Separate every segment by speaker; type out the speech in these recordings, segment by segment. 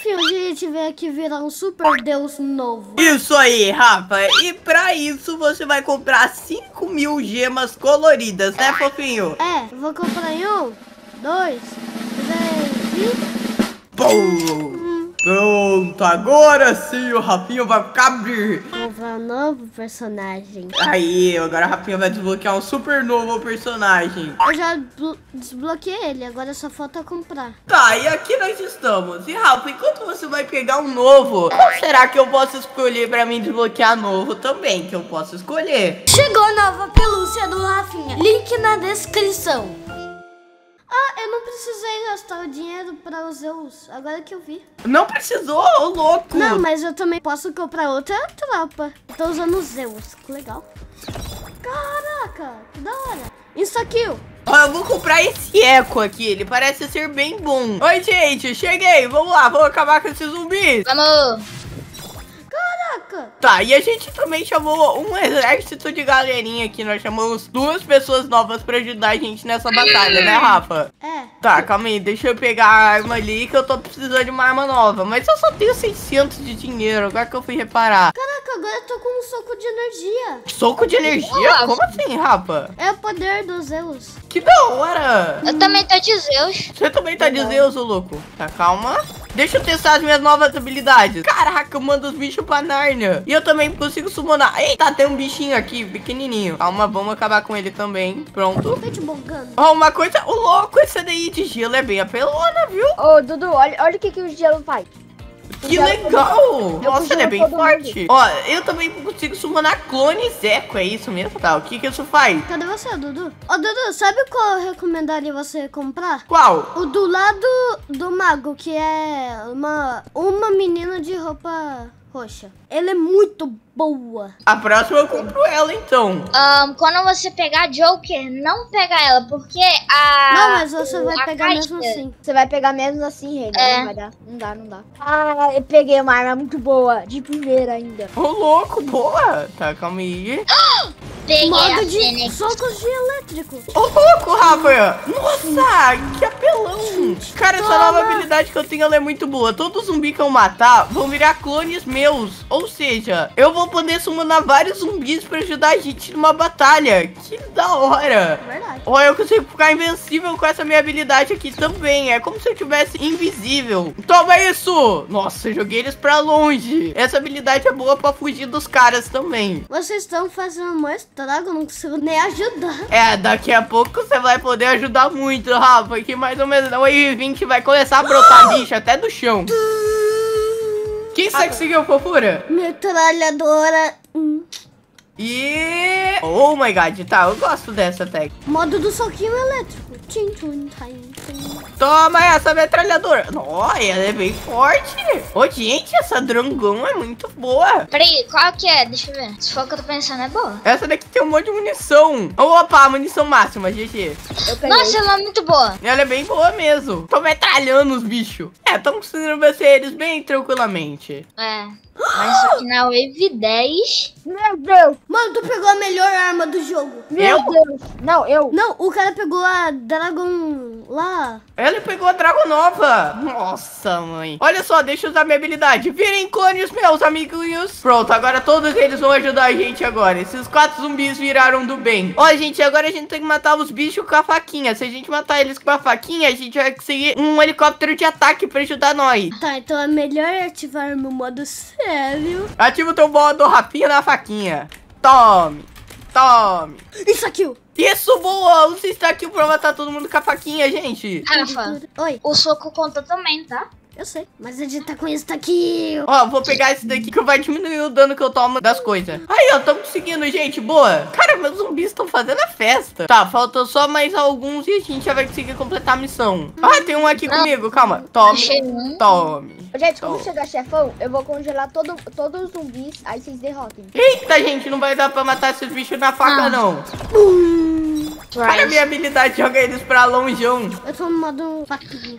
Speaker 1: fofinho, a gente vem aqui virar um super deus novo.
Speaker 2: Isso aí, Rafa. E pra isso você vai comprar 5 mil gemas coloridas, né, fofinho?
Speaker 1: É, vou comprar em um, dois, três e...
Speaker 2: Pum! Pronto, agora sim o Rafinha vai cabrir.
Speaker 1: Um novo personagem.
Speaker 2: Aí, agora o Rafinha vai desbloquear um super novo personagem.
Speaker 1: Eu já blo- desbloqueei ele, agora só falta comprar.
Speaker 2: Tá, e aqui nós estamos. E Rafa, enquanto você vai pegar um novo, qual será que eu posso escolher pra mim desbloquear novo também? Que eu posso escolher?
Speaker 1: Chegou a nova pelúcia do Rafinha. Link na descrição. Ah, eu não precisei gastar o dinheiro para os Zeus. Agora que eu vi.
Speaker 2: Não precisou, ô louco!
Speaker 1: Não, mas eu também posso comprar outra tropa. Tô usando os Zeus. Que legal. Caraca, que da hora. Isso aqui, ó.
Speaker 2: Ó, eu vou comprar esse eco aqui, ele parece ser bem bom. Oi, gente, cheguei, vamos lá, vamos acabar com esses zumbis.
Speaker 3: Vamos.
Speaker 1: Caraca.
Speaker 2: Tá, e a gente também chamou um exército de galerinha aqui, nós chamamos duas pessoas novas pra ajudar a gente nessa batalha, né, Rafa?
Speaker 1: É.
Speaker 2: Tá, calma aí, deixa eu pegar a arma ali que eu tô precisando de uma arma nova. Mas eu só tenho 600 de dinheiro, agora que eu fui reparar.
Speaker 1: Caraca, agora eu tô com um soco de energia.
Speaker 2: Soco de energia?
Speaker 3: Nossa.
Speaker 2: Como assim, Rafa?
Speaker 1: É o poder dos Zeus.
Speaker 2: Que da hora!
Speaker 3: Eu também tô de Zeus.
Speaker 2: Você também tá de Zeus, ô louco. Tá, calma. Deixa eu testar as minhas novas habilidades. Caraca, eu mando os bichos pra Nárnia. E eu também consigo summonar. Eita, tem um bichinho aqui, pequenininho. Calma, vamos acabar com ele também. Pronto.
Speaker 1: Tô te bugando.
Speaker 2: Ó, uma coisa... O louco, esse daí de gelo é bem apelona, viu?
Speaker 4: Ô, Dudu, olha, olha o que, que o gelo faz.
Speaker 2: Que
Speaker 4: gelo
Speaker 2: legal!
Speaker 4: Eu
Speaker 2: Nossa, ele é bem forte. Ó, eu também consigo summonar clones eco, é isso mesmo? Tá, o que que isso faz?
Speaker 1: Cadê você, Dudu? Ô, Dudu, sabe qual eu recomendaria você comprar?
Speaker 2: Qual?
Speaker 1: O do lado do mago, que é uma, uma menina de roupa roxa. Ela é muito boa.
Speaker 2: A próxima eu compro ela, então.
Speaker 3: Ahn, quando você pegar a Joker, não pega ela, porque a.
Speaker 1: Não, mas você vai pegar
Speaker 3: caixa-
Speaker 1: mesmo assim.
Speaker 4: Você vai pegar mesmo assim, Reina.
Speaker 3: É.
Speaker 4: Não vai dar. Não dá, não dá. Ah, eu peguei uma arma muito boa. De primeira ainda.
Speaker 2: Ô, louco, boa. Tá, calma aí.
Speaker 3: Peguei
Speaker 1: Modo de
Speaker 3: Fênix.
Speaker 1: socos de elétrico.
Speaker 2: Ô, louco, Rafa. Nossa, que apelão. Cara, essa
Speaker 1: Toma.
Speaker 2: nova habilidade que eu tenho, ela é muito boa. Todo zumbi que eu matar vão virar clones meus. Ou seja, eu vou poder summonar vários zumbis pra ajudar a gente numa batalha. Que da hora.
Speaker 1: Verdade.
Speaker 2: Ó, eu consigo ficar invencível com essa minha habilidade aqui também. É como se eu tivesse invisível. Toma isso! Nossa, eu joguei eles pra longe. Essa habilidade é boa pra fugir dos caras também.
Speaker 1: Vocês estão fazendo um estrago, não consigo nem ajudar.
Speaker 2: É, daqui a pouco você vai poder ajudar muito, Rafa. Que mais ou menos no 20 vai começar a brotar bicho até do chão. Quem você conseguiu, fofura?
Speaker 1: Metralhadora. Hum.
Speaker 2: E... Oh my god, tá, eu gosto dessa tag.
Speaker 1: Modo do soquinho elétrico. Tchim, tchum, tchim, tchim.
Speaker 2: Toma essa metralhadora. Nossa, ela é bem forte. Ô, gente, essa drangão é muito boa.
Speaker 3: Peraí, qual que é? Deixa eu ver. Se for o que eu tô pensando, é boa.
Speaker 2: Essa daqui tem um monte de munição. Opa, munição máxima, GG.
Speaker 3: Nossa, ela é muito boa.
Speaker 2: Ela é bem boa mesmo. Tô metralhando os bichos. É, tão conseguindo vencer eles bem tranquilamente.
Speaker 3: É. Mas só que na Wave 10.
Speaker 4: Meu Deus.
Speaker 1: Mano, tu pegou a melhor arma do jogo.
Speaker 4: Meu
Speaker 2: Eu?
Speaker 4: Deus. Não, eu.
Speaker 1: Não, o cara pegou a Dragon lá.
Speaker 2: Ela pegou a Dragonova. Nossa, mãe. Olha só, deixa eu usar minha habilidade. Virem clones, meus amiguinhos. Pronto, agora todos eles vão ajudar a gente agora. Esses quatro zumbis viraram do bem. Ó, gente, agora a gente tem que matar os bichos com a faquinha. Se a gente matar eles com a faquinha, a gente vai conseguir um helicóptero de ataque pra ajudar nós.
Speaker 1: Tá, então é melhor ativar meu modo sério.
Speaker 2: Ativa o teu modo rapinha na faquinha. Tome. Tome.
Speaker 1: Isso aqui, ó.
Speaker 2: Isso, boa. Você está aqui pra matar todo mundo com a faquinha, gente.
Speaker 3: Rafa,
Speaker 1: Oi,
Speaker 3: o soco conta também, tá?
Speaker 1: Eu sei. Mas a gente tá com isso aqui. ó.
Speaker 2: Vou pegar esse daqui que vai diminuir o dano que eu tomo das coisas. Aí, ó, tamo conseguindo, gente. Boa. Cara, meus zumbis estão fazendo a festa. Tá, faltam só mais alguns e a gente já vai conseguir completar a missão. Ah, tem um aqui
Speaker 3: Não.
Speaker 2: comigo. Calma. Tome. Tome.
Speaker 4: Gente, quando chegar chefão, eu vou congelar todo, todos os zumbis, aí vocês derrotem.
Speaker 2: Eita, gente, não vai dar pra matar esses bichos na faca,
Speaker 3: Ah.
Speaker 2: não. Cara, minha habilidade joga eles pra longeão.
Speaker 1: Eu tô no modo faquinha.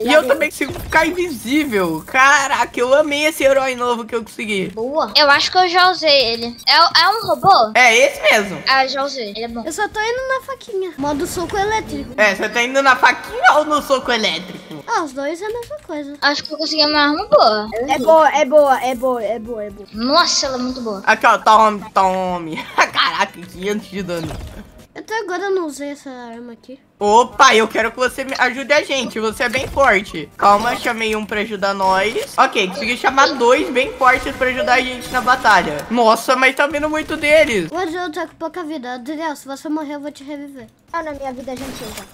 Speaker 2: E eu também consigo ficar invisível. Caraca, eu amei esse herói novo que eu consegui.
Speaker 3: Boa. Eu acho que eu já usei ele. É, é um robô?
Speaker 2: É esse mesmo.
Speaker 3: Ah, eu já usei. Ele é bom.
Speaker 1: Eu só tô indo na faquinha. Modo soco elétrico.
Speaker 2: É, você tá indo na faquinha ou no soco elétrico?
Speaker 1: Ah, os dois é a mesma coisa.
Speaker 3: Acho que eu consegui uma arma boa.
Speaker 4: É boa, é boa, é boa, é boa, é boa.
Speaker 3: Nossa, ela é muito boa.
Speaker 2: Aqui, ó, tome, tome. Caraca, 500 de dano.
Speaker 1: Até agora eu não usei essa arma aqui.
Speaker 2: Opa, eu quero que você me ajude a gente. Você é bem forte. Calma, chamei um pra ajudar nós. Ok, consegui chamar dois bem fortes pra ajudar a gente na batalha. Nossa, mas tá vindo muito deles.
Speaker 1: O Adriel tá com pouca vida. Adriel, se você morrer, eu vou te reviver.
Speaker 4: Ah, na minha vida a gente usa.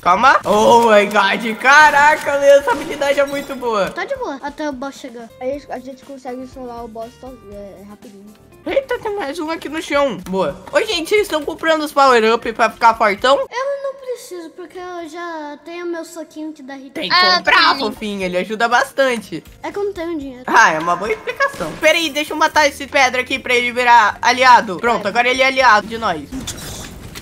Speaker 2: Calma. Oh my god. Caraca, Lê, essa habilidade é muito boa.
Speaker 1: Tá de boa. Até o boss chegar.
Speaker 4: A gente, a gente consegue solar o boss é, rapidinho.
Speaker 2: Eita, tem mais um aqui no chão. Boa. Oi, gente, vocês estão comprando os power-up pra ficar fortão?
Speaker 1: Eu não preciso, porque eu já tenho meu soquinho que dá hit.
Speaker 2: Tem que
Speaker 3: Ah,
Speaker 2: comprar, fofinho. Ele ajuda bastante.
Speaker 1: É que eu não tenho dinheiro.
Speaker 2: Ah, é uma boa explicação. Pera aí, deixa eu matar esse pedra aqui pra ele virar aliado. Pronto, agora ele é aliado de nós.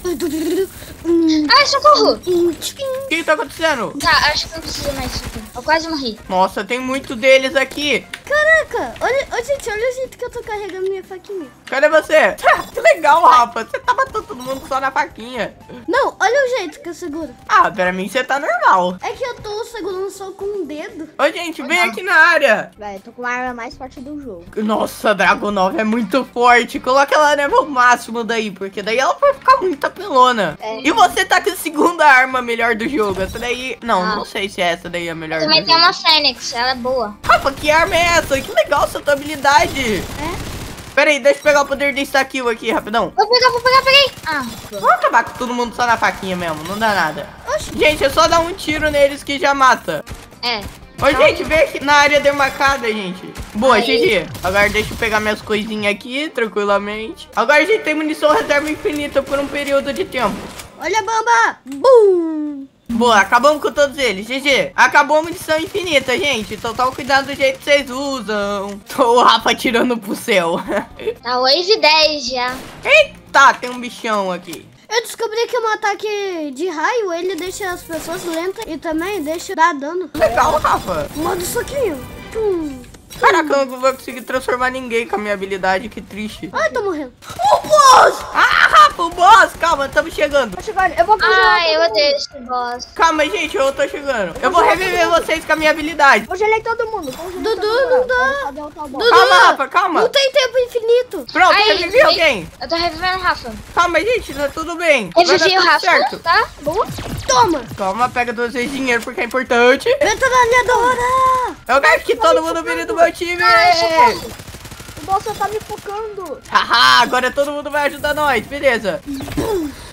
Speaker 3: Ai, socorro!
Speaker 2: O que tá acontecendo?
Speaker 3: Tá, acho que não precisa mais. Eu quase morri.
Speaker 2: Nossa, tem muito deles aqui.
Speaker 1: Caraca, olha, ô, gente, olha o jeito que eu tô carregando minha faquinha.
Speaker 2: Cadê você? que legal, Rafa. Você tá matando todo mundo só na faquinha.
Speaker 1: Não, olha o jeito que eu seguro.
Speaker 2: Ah, pra mim você tá normal.
Speaker 1: É que eu tô segurando só com um dedo.
Speaker 2: Ô, gente, vem aqui na área.
Speaker 4: Véi, tô com a arma mais forte do jogo.
Speaker 2: Nossa, a Dragonov é muito forte. Coloca ela no máximo daí, porque daí ela vai ficar muito apelona.
Speaker 4: É.
Speaker 2: E você tá com a segunda arma melhor do jogo. Essa daí... Não,
Speaker 3: Ah.
Speaker 2: não sei se essa daí é a melhor
Speaker 3: Também tem
Speaker 2: jogo.
Speaker 3: uma Fênix, ela é boa.
Speaker 2: Rafa, que arma é essa? Que legal essa tua habilidade.
Speaker 1: É?
Speaker 2: Pera aí, deixa eu pegar o poder de kill aqui, rapidão.
Speaker 3: Vou pegar, vou pegar, peguei. Ah,
Speaker 2: Vamos acabar com todo mundo só na faquinha mesmo, não dá nada.
Speaker 1: Oxi.
Speaker 2: Gente, é só dar um tiro neles que já mata.
Speaker 3: é.
Speaker 2: Ô, gente, vem aqui na área demarcada, gente. Boa. GG. Agora deixa eu pegar minhas coisinhas aqui, tranquilamente. Agora a gente tem munição reserva infinita por um período de tempo.
Speaker 1: Olha a bomba! Bum!
Speaker 2: Boa, acabamos com todos eles. GG. Acabou a munição infinita, gente. Então toma cuidado do jeito que vocês usam. Tô o Rafa tirando pro céu.
Speaker 3: Tá 8 e 10 já.
Speaker 2: Eita, tem um bichão aqui.
Speaker 1: Eu descobri que um ataque de raio, ele deixa as pessoas lentas e também deixa dar dano.
Speaker 2: Legal, Rafa.
Speaker 1: Modo soquinho. Tum.
Speaker 2: Caraca, eu não vou conseguir transformar ninguém com a minha habilidade, que triste.
Speaker 1: Ai, tô morrendo.
Speaker 2: O boss! Ah, Rafa, o boss! Calma, estamos chegando.
Speaker 4: Tô chegando, eu vou congelar
Speaker 3: Ai, eu odeio esse boss.
Speaker 2: Calma, gente, eu tô chegando. Eu vou reviver vocês com a minha habilidade.
Speaker 4: Congelei todo mundo.
Speaker 1: Dudu,
Speaker 4: todo mundo.
Speaker 1: não dá.
Speaker 4: O boss.
Speaker 1: Dudu.
Speaker 2: Calma, Rafa, calma.
Speaker 1: Não tem tempo infinito.
Speaker 2: Pronto,
Speaker 3: Aí,
Speaker 2: revivi alguém.
Speaker 3: Eu tô revivendo o Rafa.
Speaker 2: Calma, gente, tá tudo bem.
Speaker 3: Revivi o
Speaker 2: tudo
Speaker 3: Rafa,
Speaker 2: certo.
Speaker 3: tá?
Speaker 1: Boa. Toma.
Speaker 2: Calma, pega todos esse dinheiro porque é importante.
Speaker 1: Metralhadora.
Speaker 2: Eu quero que todo mundo vire do meu meu time!
Speaker 3: Ai,
Speaker 4: o Bolsa tá me focando!
Speaker 2: Haha, agora todo mundo vai ajudar nós, beleza!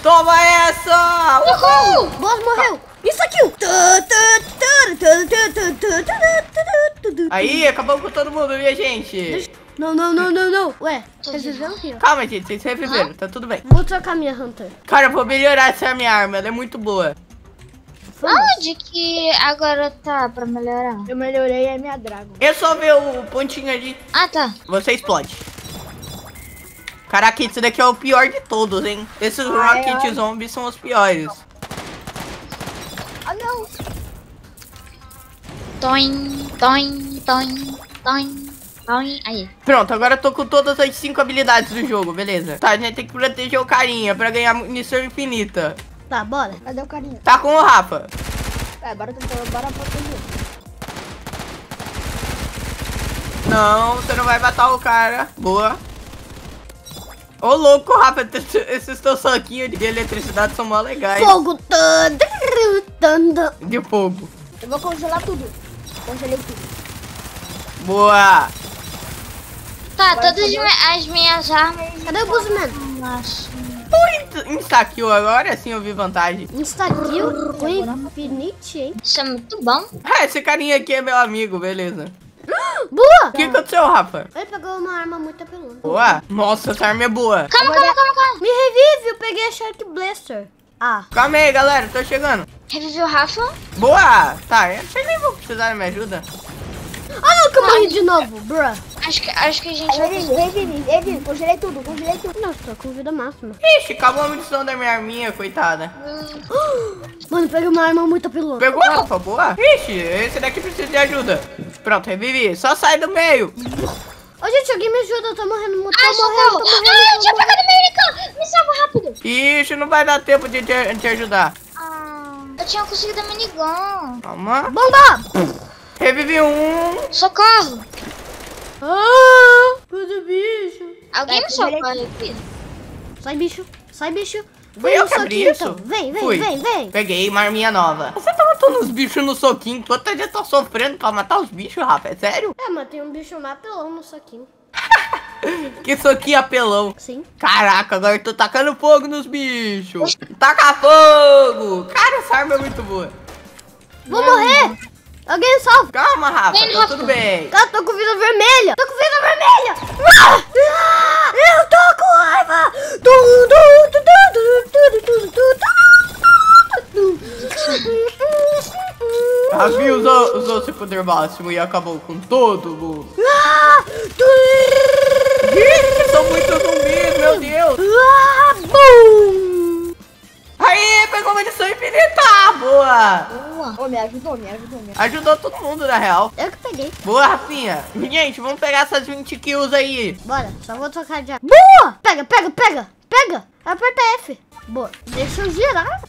Speaker 2: Toma essa!
Speaker 3: Uhul! Uhul.
Speaker 1: Boss morreu! Isso aqui!
Speaker 2: Aí, acabamos com todo mundo, minha gente!
Speaker 1: Não, não, não, não, não. Ué, vocês?
Speaker 2: Calma, gente, vocês reviveram, ah? tá tudo bem.
Speaker 1: Vou trocar minha Hunter.
Speaker 2: Cara, vou melhorar essa minha arma, ela é muito boa.
Speaker 3: Onde que agora tá pra melhorar?
Speaker 4: Eu melhorei a minha Dragon.
Speaker 2: É só ver o pontinho ali,
Speaker 3: Ah, tá.
Speaker 2: você explode. Caraca, esse daqui é o pior de todos, hein? Esses
Speaker 4: Ai,
Speaker 2: Rocket
Speaker 4: ai.
Speaker 2: Zombies são os piores.
Speaker 4: Ah, não.
Speaker 3: Toin, toin, toin, toin, toin. Aí.
Speaker 2: Pronto, agora eu tô com todas as cinco habilidades do jogo, beleza? Tá, a gente tem que proteger o carinha pra ganhar munição infinita.
Speaker 1: Tá, bora.
Speaker 4: Cadê o carinha?
Speaker 2: Tá com o Rafa.
Speaker 4: É, bora tentar, bora proteger.
Speaker 2: Não, você não vai matar o cara. Boa. Ô, louco, Rafa, esses teus soquinhos de eletricidade são mó legais.
Speaker 1: Fogo.
Speaker 2: De fogo.
Speaker 4: Eu vou congelar tudo. Congelei tudo.
Speaker 2: Boa.
Speaker 3: Tá, todas as mi- as minhas armas.
Speaker 1: Cadê o Buzzman?
Speaker 3: Nossa.
Speaker 2: Instakill agora sim eu vi vantagem.
Speaker 1: Insta-kill com Infinite, hein?
Speaker 3: Isso é muito bom.
Speaker 2: Ah, esse carinha aqui é meu amigo, beleza.
Speaker 1: Boa!
Speaker 2: O que aconteceu, Rafa?
Speaker 1: Ele pegou uma arma muito apelona.
Speaker 2: Boa. Nossa, essa arma é boa.
Speaker 3: Calma, calma, calma, calma.
Speaker 1: Me revive, eu peguei a Shark Blaster. Ah,
Speaker 2: Calma aí, galera, tô chegando.
Speaker 3: Revivi o Rafa.
Speaker 2: Boa. Tá, eu nem vou precisar da minha ajuda.
Speaker 1: Ah não, que eu morri de novo, bruh.
Speaker 3: Acho que, acho que a gente vai
Speaker 4: Revive, revive, revive. Congelei tudo, congelei tudo.
Speaker 1: Nossa, tô com vida máxima.
Speaker 2: Ixi, acabou a munição da minha arminha, coitada.
Speaker 1: Mano, peguei uma arma muito apelona.
Speaker 2: Pegou, Rafa? Boa. Ixi, esse daqui precisa de ajuda. Pronto, revivi. Só sai do meio.
Speaker 1: Ô, gente, alguém me ajuda, eu tô morrendo, tô
Speaker 3: Ah,
Speaker 1: morrendo,
Speaker 3: socorro!
Speaker 1: tô
Speaker 3: Ah,
Speaker 1: morrendo.
Speaker 3: tinha pegado meu unicórnio! Me salva rápido!
Speaker 2: Ixi, não vai dar tempo de te, te ajudar.
Speaker 3: Ah, eu tinha conseguido a minigun.
Speaker 2: Calma.
Speaker 1: Bomba!
Speaker 2: Revivi um.
Speaker 3: Socorro!
Speaker 1: Ah, puta bicho.
Speaker 3: Alguém
Speaker 4: Vai,
Speaker 3: me socorre aqui?
Speaker 1: Sai, bicho, sai, bicho.
Speaker 2: Foi
Speaker 1: Vem
Speaker 2: eu que abri isso?
Speaker 1: então. Vem, vem,
Speaker 2: Fui.
Speaker 1: vem, vem.
Speaker 2: Peguei uma arminha nova. Você tá matando os bichos no soquinho. enquanto a gente tá sofrendo pra matar os bichos, Rafa. É sério?
Speaker 1: É, mas tem um bicho mais apelão no soquinho.
Speaker 2: Que soquinho apelão.
Speaker 1: Sim.
Speaker 2: Caraca, agora eu tô tacando fogo nos bichos. Taca fogo. Cara, essa arma é muito boa.
Speaker 1: Vou morrer. Alguém salva.
Speaker 2: Calma, Rafa. Tudo bem.
Speaker 1: Eu tô com vida vermelha. Tô com vida vermelha. Ah! Ah! Eu tô com raiva.
Speaker 2: Rafinha usou, usou seu poder máximo e acabou com todo mundo.
Speaker 1: Ah!
Speaker 2: Ih, são muitos zumbis, meu Deus.
Speaker 1: Ah!
Speaker 2: Aí, pegou munição infinita. Boa.
Speaker 3: Boa.
Speaker 4: Ô, me ajudou, me ajudou, me ajudou.
Speaker 2: Ajudou todo mundo, na real.
Speaker 1: Eu que peguei.
Speaker 2: Boa, Rafinha. Gente, vamos pegar essas 20 kills aí.
Speaker 1: Bora, só vou trocar de arma. Boa! Pega, pega, pega, pega. Aperta F. Boa. Deixa eu girar.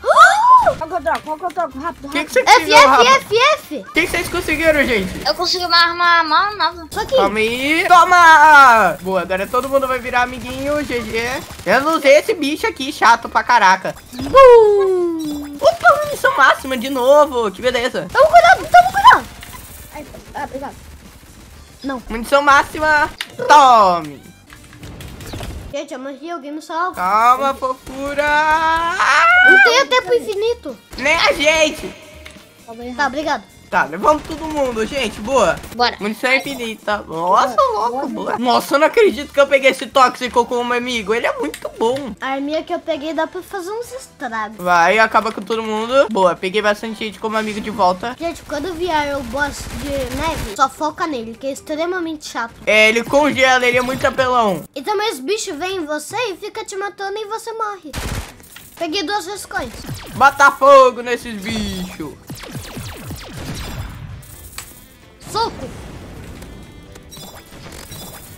Speaker 4: Qual que eu troco? Qual que eu troco? Rápido,
Speaker 2: O que,
Speaker 4: rápido.
Speaker 2: que você
Speaker 1: F,
Speaker 2: conseguiu,
Speaker 1: F? F, F.
Speaker 2: O que, que vocês conseguiram, gente?
Speaker 3: Eu consegui uma arma mal nova.
Speaker 1: Só que...
Speaker 2: Calma aí. Toma! Boa, agora todo mundo vai virar amiguinho, GG. Eu não usei esse bicho aqui, chato pra caraca.
Speaker 1: Bum.
Speaker 2: Opa, munição máxima de novo. Que beleza.
Speaker 1: Toma cuidado, toma cuidado.
Speaker 4: Ai, ah, obrigado.
Speaker 2: Munição máxima. Tome.
Speaker 1: Gente, eu morri, alguém me salva.
Speaker 2: Calma, fofura.
Speaker 1: Não tenho tempo infinito.
Speaker 2: Nem a gente.
Speaker 4: Aí,
Speaker 1: Tá, obrigado.
Speaker 2: Tá, levamos todo mundo, gente. Boa.
Speaker 3: Bora.
Speaker 2: Munição infinita. Nossa, louco, boa. Nossa, eu não acredito que eu peguei esse tóxico com um amigo. Ele é muito bom.
Speaker 1: A arminha que eu peguei dá pra fazer uns estragos.
Speaker 2: Vai, acaba com todo mundo. Boa, peguei bastante gente como amigo de volta.
Speaker 1: Gente, quando vier o boss de neve, só foca nele, que é extremamente chato.
Speaker 2: É, ele congela, ele é muito apelão.
Speaker 1: E também os bichos vêm em você e fica te matando e você morre. Peguei duas rescões.
Speaker 2: Bata fogo nesses bichos.
Speaker 1: Soco.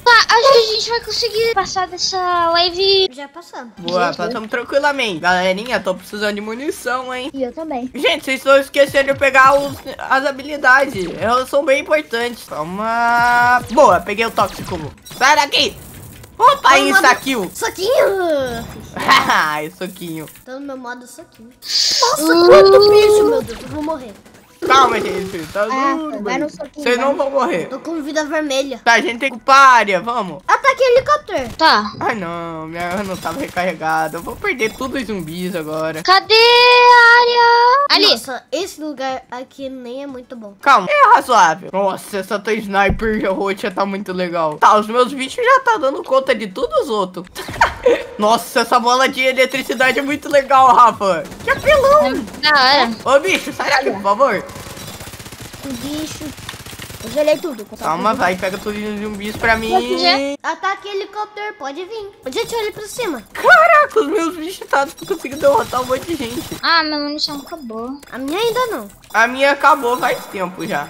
Speaker 3: Tá, acho que a gente vai conseguir passar dessa wave.
Speaker 1: Já passamos.
Speaker 2: Boa, passamos tranquilamente. Galerinha, tô precisando de munição, hein?
Speaker 4: E eu também.
Speaker 2: Gente, vocês estão esquecendo de pegar os- as habilidades. Elas são bem importantes. Toma. Boa, peguei o tóxico. Sai daqui. Opa,
Speaker 1: Toma,
Speaker 2: insta-kill.
Speaker 1: Soquinho.
Speaker 2: Haha, soquinho.
Speaker 1: Tô no meu modo soquinho. Nossa, quanto bicho, meu Deus. Eu vou morrer.
Speaker 2: Calma, gente. Tá
Speaker 4: Ah,
Speaker 2: tudo
Speaker 4: vai
Speaker 2: bem.
Speaker 4: no soquinho,
Speaker 2: Vocês
Speaker 4: vai
Speaker 2: não vão morrer.
Speaker 1: Tô com vida vermelha.
Speaker 2: Tá, a gente tem que ir pra área, vamos.
Speaker 1: Ataque helicóptero.
Speaker 3: Tá.
Speaker 2: Ai, não. Minha arma não tava recarregada. Eu vou perder todos os zumbis agora.
Speaker 3: Cadê a área? Ali.
Speaker 1: Nossa, esse lugar aqui nem é muito bom.
Speaker 2: Calma, é razoável. Nossa, essa tua sniper roxa tá muito legal. Tá, os meus bichos já tá dando conta de todos os outros. Nossa, essa bola de eletricidade é muito legal, Rafa. Que apelão.
Speaker 3: Da hora.
Speaker 2: Ô, bicho, sai daqui, por favor.
Speaker 4: Um bicho. Congelei tudo.
Speaker 2: Calma, vai, pega todos os zumbis pra mim.
Speaker 1: Ataque helicóptero, pode vir. Gente, olha pra cima.
Speaker 2: Caraca, os meus bichos tá conseguindo derrotar um monte de gente.
Speaker 3: Ah, minha munição acabou.
Speaker 1: A minha ainda não.
Speaker 2: A minha acabou faz tempo já.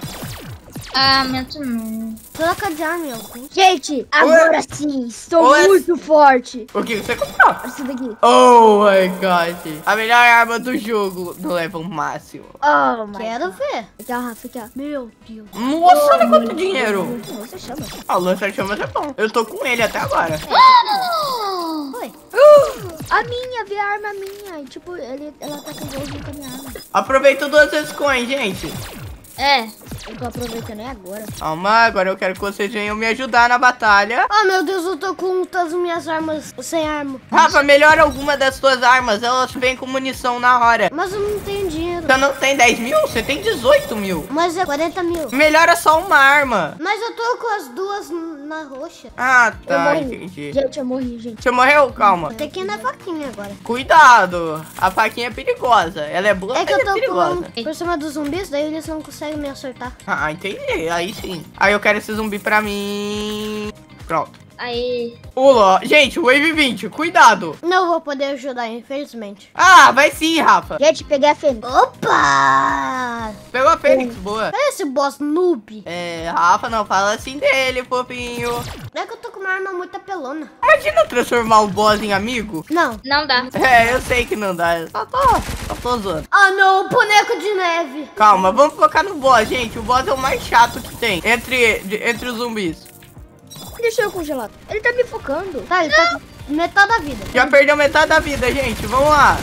Speaker 3: Ah, também.
Speaker 1: Troca de arma, em alguns.
Speaker 4: Gente, agora sim. Estou
Speaker 2: Oi.
Speaker 4: muito forte.
Speaker 2: O que você comprou?
Speaker 4: Olha isso daqui.
Speaker 2: Oh my god. A melhor arma do jogo no level máximo.
Speaker 4: Oh, my
Speaker 1: Quero
Speaker 4: God.
Speaker 1: ver.
Speaker 4: Aqui, ó, Rafa, aqui, ó.
Speaker 1: Meu Deus.
Speaker 2: Nossa, olha quanto dinheiro.
Speaker 4: Você chama.
Speaker 2: Ah, o lança-chamas é bom. Eu tô com ele até agora.
Speaker 1: Foi.
Speaker 4: A minha, vi a arma minha. E, tipo, ele, ela tá com o com a minha arma.
Speaker 2: Aproveita duas vezes coin, gente.
Speaker 3: É.
Speaker 4: Eu tô aproveitando é agora.
Speaker 2: Calma, agora eu quero que vocês venham me ajudar na batalha.
Speaker 1: Ah, meu Deus, eu tô com todas as minhas armas sem arma.
Speaker 2: Rafa, melhora alguma das tuas armas. Elas vêm com munição na hora.
Speaker 1: Mas eu não tenho dinheiro.
Speaker 2: Você não tem 10 mil? Você tem 18 mil.
Speaker 1: Mas é 40 mil.
Speaker 2: Melhora só uma arma.
Speaker 1: Mas eu tô com as duas na roxa.
Speaker 2: Ah,
Speaker 1: Eu
Speaker 2: tá,
Speaker 1: morri.
Speaker 2: entendi.
Speaker 1: Gente, eu morri, gente.
Speaker 2: Você morreu? Calma.
Speaker 1: Tem que ir na faquinha agora.
Speaker 2: Cuidado. A faquinha é perigosa. Ela é boa,
Speaker 1: É que eu
Speaker 2: é
Speaker 1: tô
Speaker 2: perigosa.
Speaker 1: com por cima dos zumbis, daí eles não conseguem me acertar.
Speaker 2: Ah, entendi. Aí sim. Aí eu quero esse zumbi pra mim. Pronto.
Speaker 3: Aí.
Speaker 2: Pula. Gente, Wave 20. Cuidado.
Speaker 1: Não vou poder ajudar, infelizmente.
Speaker 2: Ah, vai sim, Rafa.
Speaker 1: Gente, peguei a Fênix. Opa!
Speaker 2: Pegou a Fênix, boa.
Speaker 1: Olha esse boss noob.
Speaker 2: É, Rafa, não fala assim dele, fofinho.
Speaker 1: É que eu tô com uma arma muito apelona.
Speaker 2: Imagina transformar o boss em amigo.
Speaker 1: Não.
Speaker 3: Não dá.
Speaker 2: É, eu sei que não dá. eu Só tô, só tô zoando.
Speaker 1: Ah, não, o boneco de neve.
Speaker 2: Calma, vamos focar no boss, gente. O boss é o mais chato que tem entre, entre os zumbis.
Speaker 1: Deixa eu congelado. Ele tá me focando. Tá, ele tá com metade da vida.
Speaker 2: Já perdeu metade da vida, gente. Vamos lá.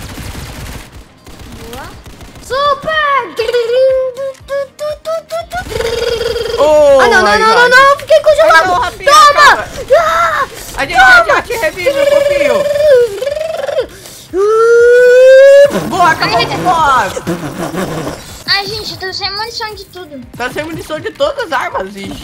Speaker 1: Super!
Speaker 2: Oh,
Speaker 1: ah, não, não, não, não, não, fiquei congelado.
Speaker 2: Não, Rafinha,
Speaker 1: Toma! Ah!
Speaker 2: A gente já, já te revive, fofinho. Boa, acabou o boss.
Speaker 3: Ai, gente, eu tô sem munição de tudo.
Speaker 2: Tá sem munição de todas as armas, ixi.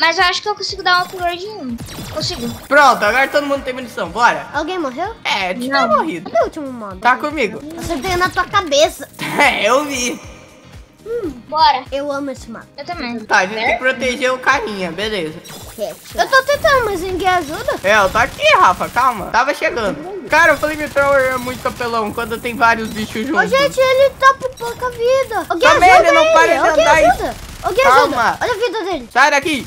Speaker 3: Mas eu acho que eu consigo dar um upgrade em um. Consigo.
Speaker 2: Pronto, agora todo mundo tem munição. Bora.
Speaker 1: Alguém morreu?
Speaker 2: É, tinha morrido.
Speaker 1: Cadê o último modo?
Speaker 2: Tá comigo.
Speaker 1: Acertei na tua cabeça.
Speaker 2: É, eu vi.
Speaker 3: Bora.
Speaker 1: Eu amo esse mapa.
Speaker 3: Eu também.
Speaker 2: Tá, a gente tem que proteger o carinha, beleza.
Speaker 1: Eu tô tentando, mas ninguém ajuda.
Speaker 2: É, eu tô aqui, Rafa, calma. Tava chegando. Cara, o Flamethrower é muito apelão quando tem vários bichos
Speaker 1: Ô,
Speaker 2: juntos.
Speaker 1: gente, ele tá com pouca vida. Alguém
Speaker 2: Também,
Speaker 1: ajuda
Speaker 2: ele não para de
Speaker 1: Alguém
Speaker 2: andar aí.
Speaker 1: ajuda. Alguém
Speaker 2: Calma.
Speaker 1: ajuda. Olha a vida dele.
Speaker 2: Sai daqui.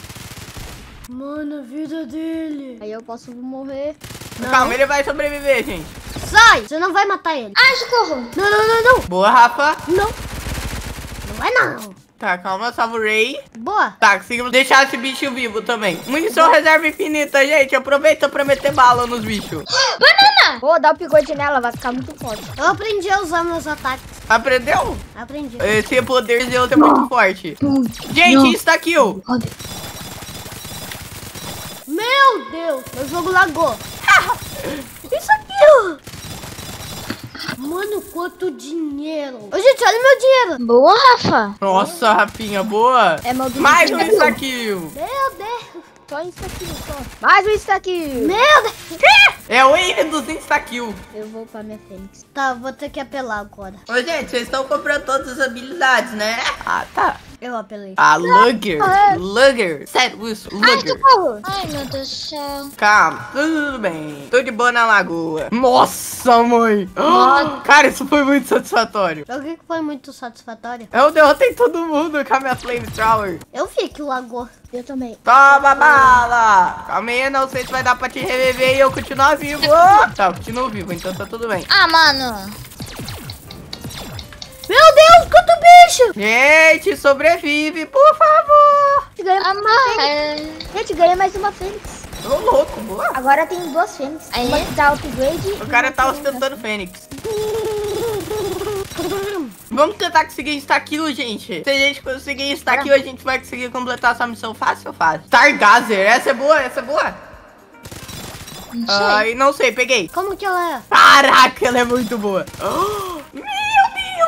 Speaker 1: Mano, a vida dele. Aí eu posso morrer. Não.
Speaker 2: Calma, ele vai sobreviver, gente.
Speaker 1: Sai! Você não vai matar ele.
Speaker 3: Ai, socorro.
Speaker 1: Não, não, não, não.
Speaker 2: Boa, Rafa.
Speaker 1: Não. Não vai não.
Speaker 2: Tá, calma, salva o Ray.
Speaker 1: Boa.
Speaker 2: Tá, conseguimos deixar esse bicho vivo também. Munição reserva infinita, gente. Aproveita pra meter bala nos bichos.
Speaker 3: Banana.
Speaker 1: Vou dar o picote nela, vai ficar muito forte. Eu aprendi a usar meus ataques.
Speaker 2: Aprendeu?
Speaker 1: Aprendi.
Speaker 2: Esse poder de Deus é muito forte. Gente, isso tá kill.
Speaker 1: Meu Deus, meu jogo lagou. Isso aqui, ó. Mano, quanto dinheiro. Ô, gente, olha meu dinheiro.
Speaker 3: Boa, Rafa.
Speaker 2: Nossa, Rafinha, boa.
Speaker 1: É meu
Speaker 2: Mais um kill.
Speaker 1: Meu Deus. Só isso aqui, só. Mais um aqui. Meu Deus.
Speaker 2: É o ele dos insta kill.
Speaker 1: Eu vou pra minha fênix. Tá, vou ter que apelar agora.
Speaker 2: Ô, gente, vocês estão comprando todas as habilidades, né? Ah, tá.
Speaker 1: Eu apelei.
Speaker 2: Ah, Lugger. Lugger. Sério, isso.
Speaker 3: Ai,
Speaker 2: Lugger.
Speaker 3: socorro. Ai, meu Deus do céu.
Speaker 2: Calma, tudo bem. Tô de boa na lagoa. Nossa, mãe. Cara, isso foi muito satisfatório.
Speaker 1: O que que foi muito satisfatório?
Speaker 2: Eu derrotei todo mundo com a minha Flamethrower.
Speaker 1: Eu vi que lagou. Eu também.
Speaker 2: Toma bala! Calma aí, não sei se vai dar pra te reviver e eu continuar vivo. Tá, eu continuo vivo, então tá tudo bem.
Speaker 3: Ah, mano.
Speaker 1: Meu Deus, quanto bicho!
Speaker 2: Gente, sobrevive, por favor.
Speaker 1: Ganhei
Speaker 3: Ah.
Speaker 1: Gente, ganhei mais uma fênix.
Speaker 2: Ô, louco, boa.
Speaker 1: Agora tem duas fênix.
Speaker 3: Aí?
Speaker 1: Uma que dá upgrade.
Speaker 2: O cara tá ostentando Fênix. Vamos tentar conseguir insta-kill, gente. Se a gente conseguir insta-kill, a gente vai conseguir completar essa missão fácil, fácil. Stargazer, essa é boa, essa é boa.
Speaker 3: Não.
Speaker 2: Ai, não sei, peguei.
Speaker 1: Como que ela é?
Speaker 2: Caraca, ela é muito boa. Oh, meu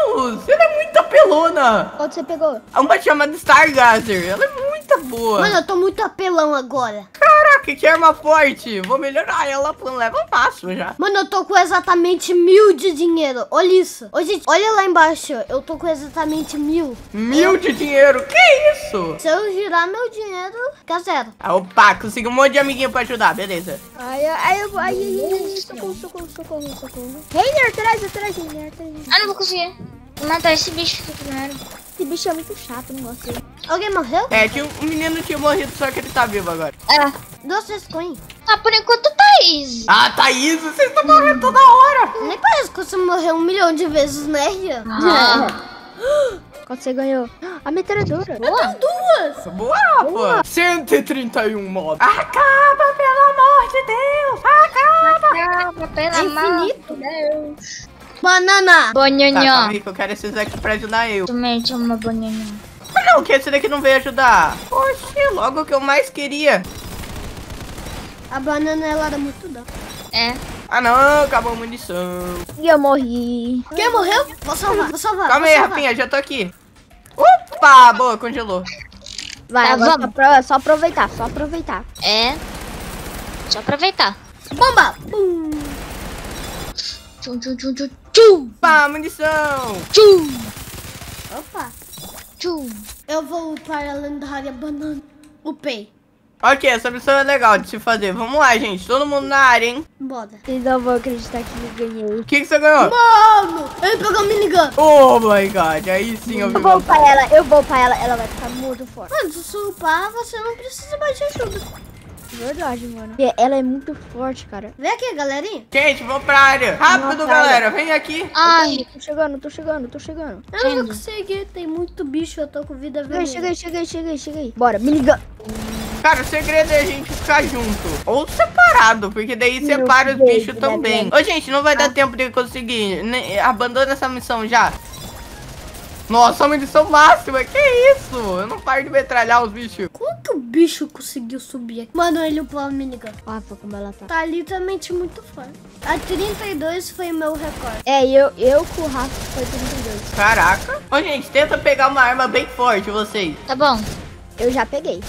Speaker 2: Deus, ela é muito apelona.
Speaker 1: Qual você pegou?
Speaker 2: Uma chamada Stargazer, ela é muito boa.
Speaker 1: Mano, eu tô muito apelão agora.
Speaker 2: Caraca, que arma forte. Vou melhorar ela pra um level máximo já.
Speaker 1: Mano, eu tô com exatamente mil de dinheiro. Olha isso. Ô, gente, olha lá embaixo. Eu tô com exatamente mil.
Speaker 2: Mil de dinheiro, que isso?
Speaker 1: Se eu girar meu dinheiro, fica zero.
Speaker 2: Ah, opa, consegui um monte de amiguinho pra ajudar, beleza.
Speaker 1: Ai, ai, eu vou. Ai, ai, ai, socorro, socorro, socorro, socorro. Reiner, atrás, atrás, Reiner, atrás.
Speaker 3: Ah, não vou conseguir. Vou matar esse bicho aqui primeiro.
Speaker 1: Esse bicho é muito chato, não gosto dele. Alguém morreu?
Speaker 2: É, tinha um menino tinha morrido, só que ele tá vivo agora.
Speaker 3: É.
Speaker 1: Duas vezes coin.
Speaker 3: Ah, por enquanto, Thaís.
Speaker 2: Ah, Thaís, vocês estão morrendo toda hora.
Speaker 1: Nem parece que você morreu um milhão de vezes, né, Rian? Quanto você ganhou? A metralhadora.
Speaker 3: Boa.
Speaker 1: Duas!
Speaker 2: Boa, Rafa. 131 modos. Acaba, pelo amor de Deus. Acaba.
Speaker 3: Ah, pelo amor
Speaker 1: infinito.
Speaker 3: de Deus.
Speaker 1: Banana!
Speaker 2: Tá, calma
Speaker 3: Banhanhã.
Speaker 2: aí que eu quero esses aqui pra ajudar eu.
Speaker 3: Também tinha uma.
Speaker 2: Mas não, que esse daqui não veio ajudar. Oxi, logo o que eu mais queria.
Speaker 1: A banana, ela era muito da.
Speaker 3: É.
Speaker 2: Ah, não, acabou a munição.
Speaker 4: E eu morri.
Speaker 1: Quem morreu? Vou salvar, vou salvar.
Speaker 2: Calma
Speaker 1: vou
Speaker 2: aí,
Speaker 1: salvar.
Speaker 2: Rafinha, já tô aqui. Opa, boa, congelou.
Speaker 4: Vai,
Speaker 3: Tá,
Speaker 4: agora
Speaker 3: vamos.
Speaker 4: só, pro- só aproveitar, só aproveitar.
Speaker 3: É. Só aproveitar.
Speaker 1: Bomba!
Speaker 3: Tchum, tchum, tchum, tchum, tchum,
Speaker 2: Opa, munição.
Speaker 3: tchum,
Speaker 1: Opa.
Speaker 3: tchum.
Speaker 1: Eu vou para a lendária banana. Upei.
Speaker 2: Ok, essa missão é legal de se fazer. Vamos lá, gente. Todo mundo na área, hein?
Speaker 1: Bora.
Speaker 4: Vocês não vão acreditar que eu ganhei.
Speaker 2: O que, que você ganhou?
Speaker 1: Mano, ele pegou a minigun.
Speaker 2: Oh my god, aí sim eu vi
Speaker 4: Eu vou upar ela, eu vou upar ela, ela vai ficar muito forte.
Speaker 1: Mano, se surpar, você não precisa mais de ajuda.
Speaker 4: Verdade, mano. Porque ela é muito forte, cara.
Speaker 1: Vem aqui, galerinha.
Speaker 2: Gente, vamos pra área. Rápido, galera. Vem aqui.
Speaker 3: Ai,
Speaker 4: Tô chegando, tô chegando, tô chegando.
Speaker 1: Eu não vou conseguir, tem muito bicho, eu tô com vida vermelha.
Speaker 4: cheguei, cheguei, cheguei, cheguei. Bora, minigun.
Speaker 2: Cara, o segredo é a gente ficar junto. Ou separado, porque daí
Speaker 4: Meu
Speaker 2: separa os bichos também. Ô, gente, não vai dar tempo de conseguir. Abandona essa missão já. Nossa, munição máxima. Que isso? Eu não paro de metralhar os bichos.
Speaker 1: Como que o bicho conseguiu subir aqui? Mano, ele upou a minigun.
Speaker 4: Rafa, como ela tá.
Speaker 1: Tá literalmente muito forte. A 32 foi meu recorde.
Speaker 4: É, eu, eu com o Rafa foi 32.
Speaker 2: Caraca. Ô, gente, tenta pegar uma arma bem forte, vocês.
Speaker 3: tá bom.
Speaker 4: Eu já peguei.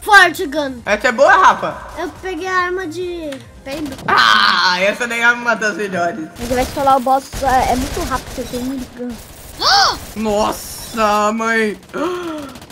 Speaker 1: Forte gun.
Speaker 2: Essa é boa, Rafa?
Speaker 1: Eu peguei a arma de.
Speaker 2: Ah, essa daí é uma das melhores.
Speaker 4: A gente vai estourar o boss, é, é muito rápido, você tem minigun.
Speaker 2: Nossa, mãe.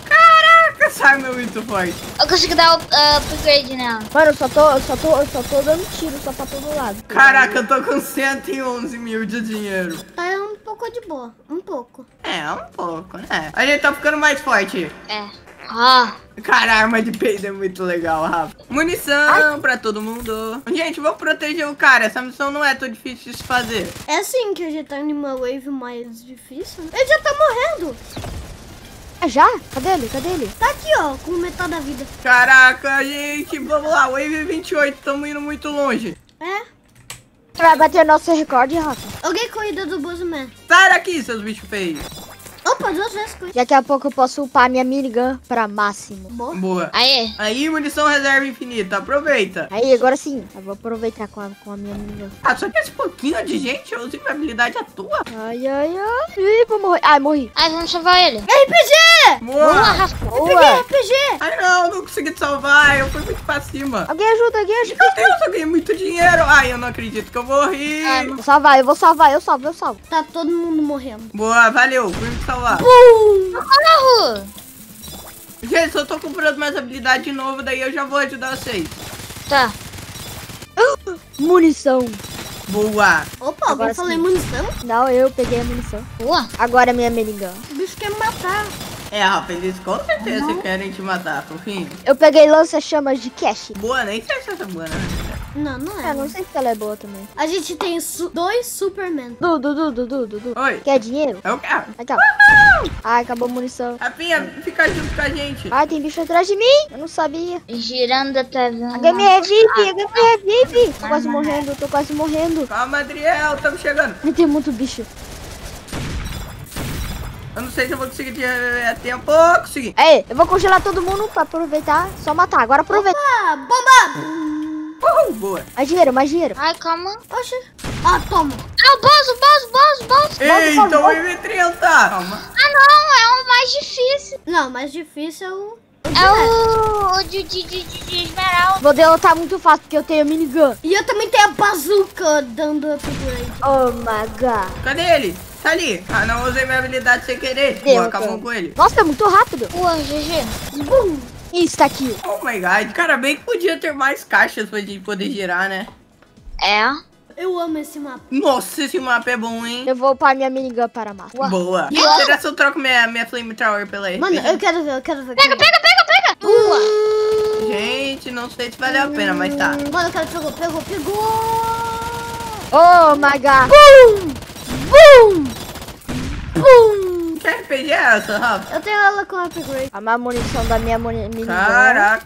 Speaker 2: Caraca, essa arma é muito forte.
Speaker 3: Eu consegui dar o uh, upgrade nela.
Speaker 4: Mano, eu só tô, eu só tô, eu só tô dando tiro só pra todo lado.
Speaker 2: Caraca, eu tô com 111 mil de dinheiro.
Speaker 1: Tá um pouco de boa. Um pouco.
Speaker 2: É, um pouco, né? A gente tá ficando mais forte.
Speaker 3: É. Ah,
Speaker 2: Cara, a arma de peido é muito legal, Rafa. Munição pra todo mundo. Gente, vou proteger o cara. Essa missão não é tão difícil de se fazer.
Speaker 1: É assim que a gente tá em uma wave mais difícil. né? Ele já tá morrendo.
Speaker 4: Ah, já? Cadê ele? Cadê ele?
Speaker 1: Tá aqui, ó, com metade da vida.
Speaker 2: Caraca, gente, vamos lá. Wave 28, tamo indo muito longe.
Speaker 1: É?
Speaker 4: Você vai bater nosso recorde, Rafa.
Speaker 1: Alguém corrida do Buzzman.
Speaker 2: Sai daqui, seus bichos feios.
Speaker 1: Opa, duas vezes.
Speaker 4: Daqui a pouco eu posso upar minha minigun pra máximo.
Speaker 1: Boa.
Speaker 2: Boa.
Speaker 3: aê.
Speaker 2: Aí, munição reserva infinita. Aproveita.
Speaker 4: Aí, agora sim. Eu vou aproveitar com a, com a minha minigun.
Speaker 2: Ah, só que esse pouquinho de gente, eu usei minha habilidade à toa.
Speaker 4: Ai, ai, ai. Ih, vou morrer. Ai, morri.
Speaker 3: Ai, vamos salvar ele.
Speaker 1: RPG!
Speaker 3: Boa,
Speaker 2: Boa.
Speaker 3: Rafa.
Speaker 1: Peguei
Speaker 4: Boa.
Speaker 1: RPG!
Speaker 2: Ai, não, não consegui te salvar. Eu fui muito pra cima.
Speaker 4: Alguém ajuda, alguém ajuda.
Speaker 2: Meu Deus, eu ganhei muito dinheiro. Ai, eu não acredito que eu morri.
Speaker 3: Ai,
Speaker 4: Vou salvar, eu vou salvar, eu salvo, eu salvo.
Speaker 1: Tá todo mundo morrendo.
Speaker 2: Boa, valeu. Fui me salvar.
Speaker 3: Socorro.
Speaker 2: Gente, eu tô comprando mais habilidade de novo, daí eu já vou ajudar vocês.
Speaker 3: Tá.
Speaker 4: Munição.
Speaker 2: Boa.
Speaker 1: Opa,
Speaker 4: Agora
Speaker 1: alguém falou em
Speaker 4: sim.
Speaker 1: munição?
Speaker 4: Não, eu peguei a munição.
Speaker 3: Boa.
Speaker 4: Agora é minha minigun.
Speaker 1: O bicho quer me matar.
Speaker 2: É, Rafa, eles com certeza querem te matar, fofinho.
Speaker 4: Eu peguei lança-chamas de cash.
Speaker 2: Boa, nem sei se essa é boa, né?
Speaker 1: Não, não é.
Speaker 4: Ah, não sei se ela é boa também.
Speaker 1: A gente tem su- dois Superman.
Speaker 4: Dudu, Dudu, Dudu, Dudu.
Speaker 2: Oi.
Speaker 4: Quer dinheiro?
Speaker 2: Eu quero.
Speaker 4: Aqui, ó. Ai, acabou a munição.
Speaker 2: Rafinha, fica junto com a gente.
Speaker 4: Ai, tem bicho atrás de mim. Eu não sabia.
Speaker 3: Girando até ver
Speaker 4: Alguém me revive, alguém me revive. Tô quase morrendo, tô quase morrendo.
Speaker 2: Calma, Adriel, estamos chegando.
Speaker 4: Ai, tem muito bicho.
Speaker 2: Eu não sei se eu vou conseguir ter tempo. Consegui.
Speaker 4: Ei, eu vou congelar todo mundo pra aproveitar. Só matar. Agora aproveita.
Speaker 1: Ah, bomba!
Speaker 2: Uhul, boa.
Speaker 4: Mais dinheiro, mais dinheiro.
Speaker 3: Ai, calma.
Speaker 1: Oxi. Ah, toma.
Speaker 3: Ah, o boss, o boss, o boss, o boss.
Speaker 2: Eita,
Speaker 4: favor.
Speaker 2: o M30. Calma.
Speaker 3: Ah, não, é o mais difícil.
Speaker 1: Não, mais difícil é o...
Speaker 3: É o, o de, de, de, de, de esmeralda.
Speaker 4: Vou derrotar muito fácil porque eu tenho minigun.
Speaker 1: E eu também tenho a bazuca dando upgrade.
Speaker 4: Oh my god.
Speaker 2: Cadê ele? Tá ali. Ah, não usei minha habilidade sem querer.
Speaker 4: Deu,
Speaker 2: Boa, acabou com ele.
Speaker 4: Nossa, é muito rápido.
Speaker 3: Boa, GG.
Speaker 1: Bum!
Speaker 4: Insta kill.
Speaker 2: Oh my god. Cara, bem que podia ter mais caixas pra gente poder girar, né?
Speaker 3: É.
Speaker 1: Eu amo esse mapa.
Speaker 2: Nossa, esse mapa é bom, hein?
Speaker 4: Eu vou upar minha minigun para massa.
Speaker 2: Boa. E será se eu troco minha, minha Flamethrower pela RPG?
Speaker 1: Mano, eu quero ver, eu quero ver.
Speaker 3: Pega, pega, pega, pega. Boa.
Speaker 2: Gente, não sei se valeu a pena, mas tá.
Speaker 1: Mano, o cara pegou, pegou, pegou!
Speaker 4: Oh my god.
Speaker 1: Bum! Bum!
Speaker 2: Que RPG é essa, Rafa?
Speaker 1: Eu tenho ela com upgrade.
Speaker 4: A má munição da minha muni- minigun.
Speaker 2: Caraca.